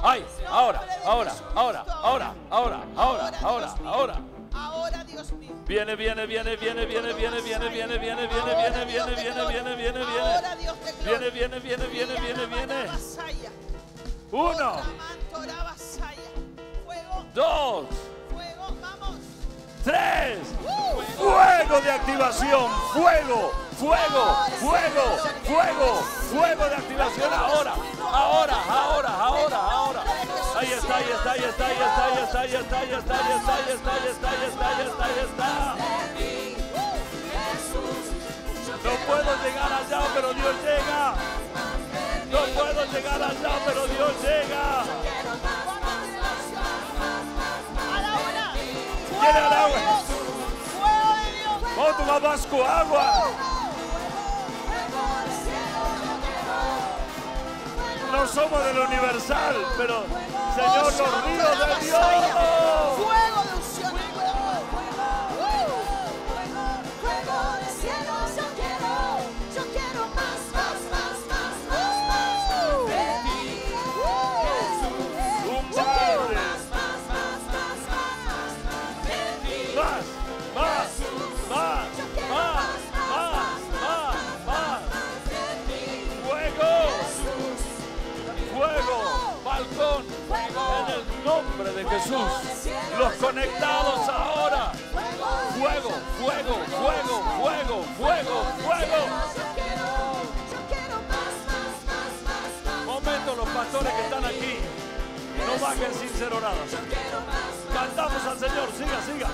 Ay, ahora, ahora, ahora, ahora, ahora, ahora, ahora, ahora. Ahora, Dios mío. Viene, viene, viene, viene, viene, viene, viene, viene, viene, viene, viene, viene, viene, viene, viene, Ahora, viene. Viene, viene, viene, viene, viene, viene. Uno, dos, fuego, vamos. tres. Fuego de activación, fuego, fuego, fuego, fuego, fuego de activación ahora, ahora, ahora, ahora, ahora. Ahí está, ahí está, ahí está, ahí está, ahí está, ahí está, ahí está, ahí está, ahí está, ahí está, ahí está, ahí está, ahí está. No puedo llegar allá, pero Dios llega. No puedo llegar allá, pero Dios llega. Otro Tabasco, agua. No somos del universal, pero Señor, los ríos de Dios. Jesús. Los conectados ahora. Fuego, fuego, fuego, fuego, fuego, fuego. Momento los pastores que están aquí. No bajen sin ser orados. Cantamos al Señor, siga, siga.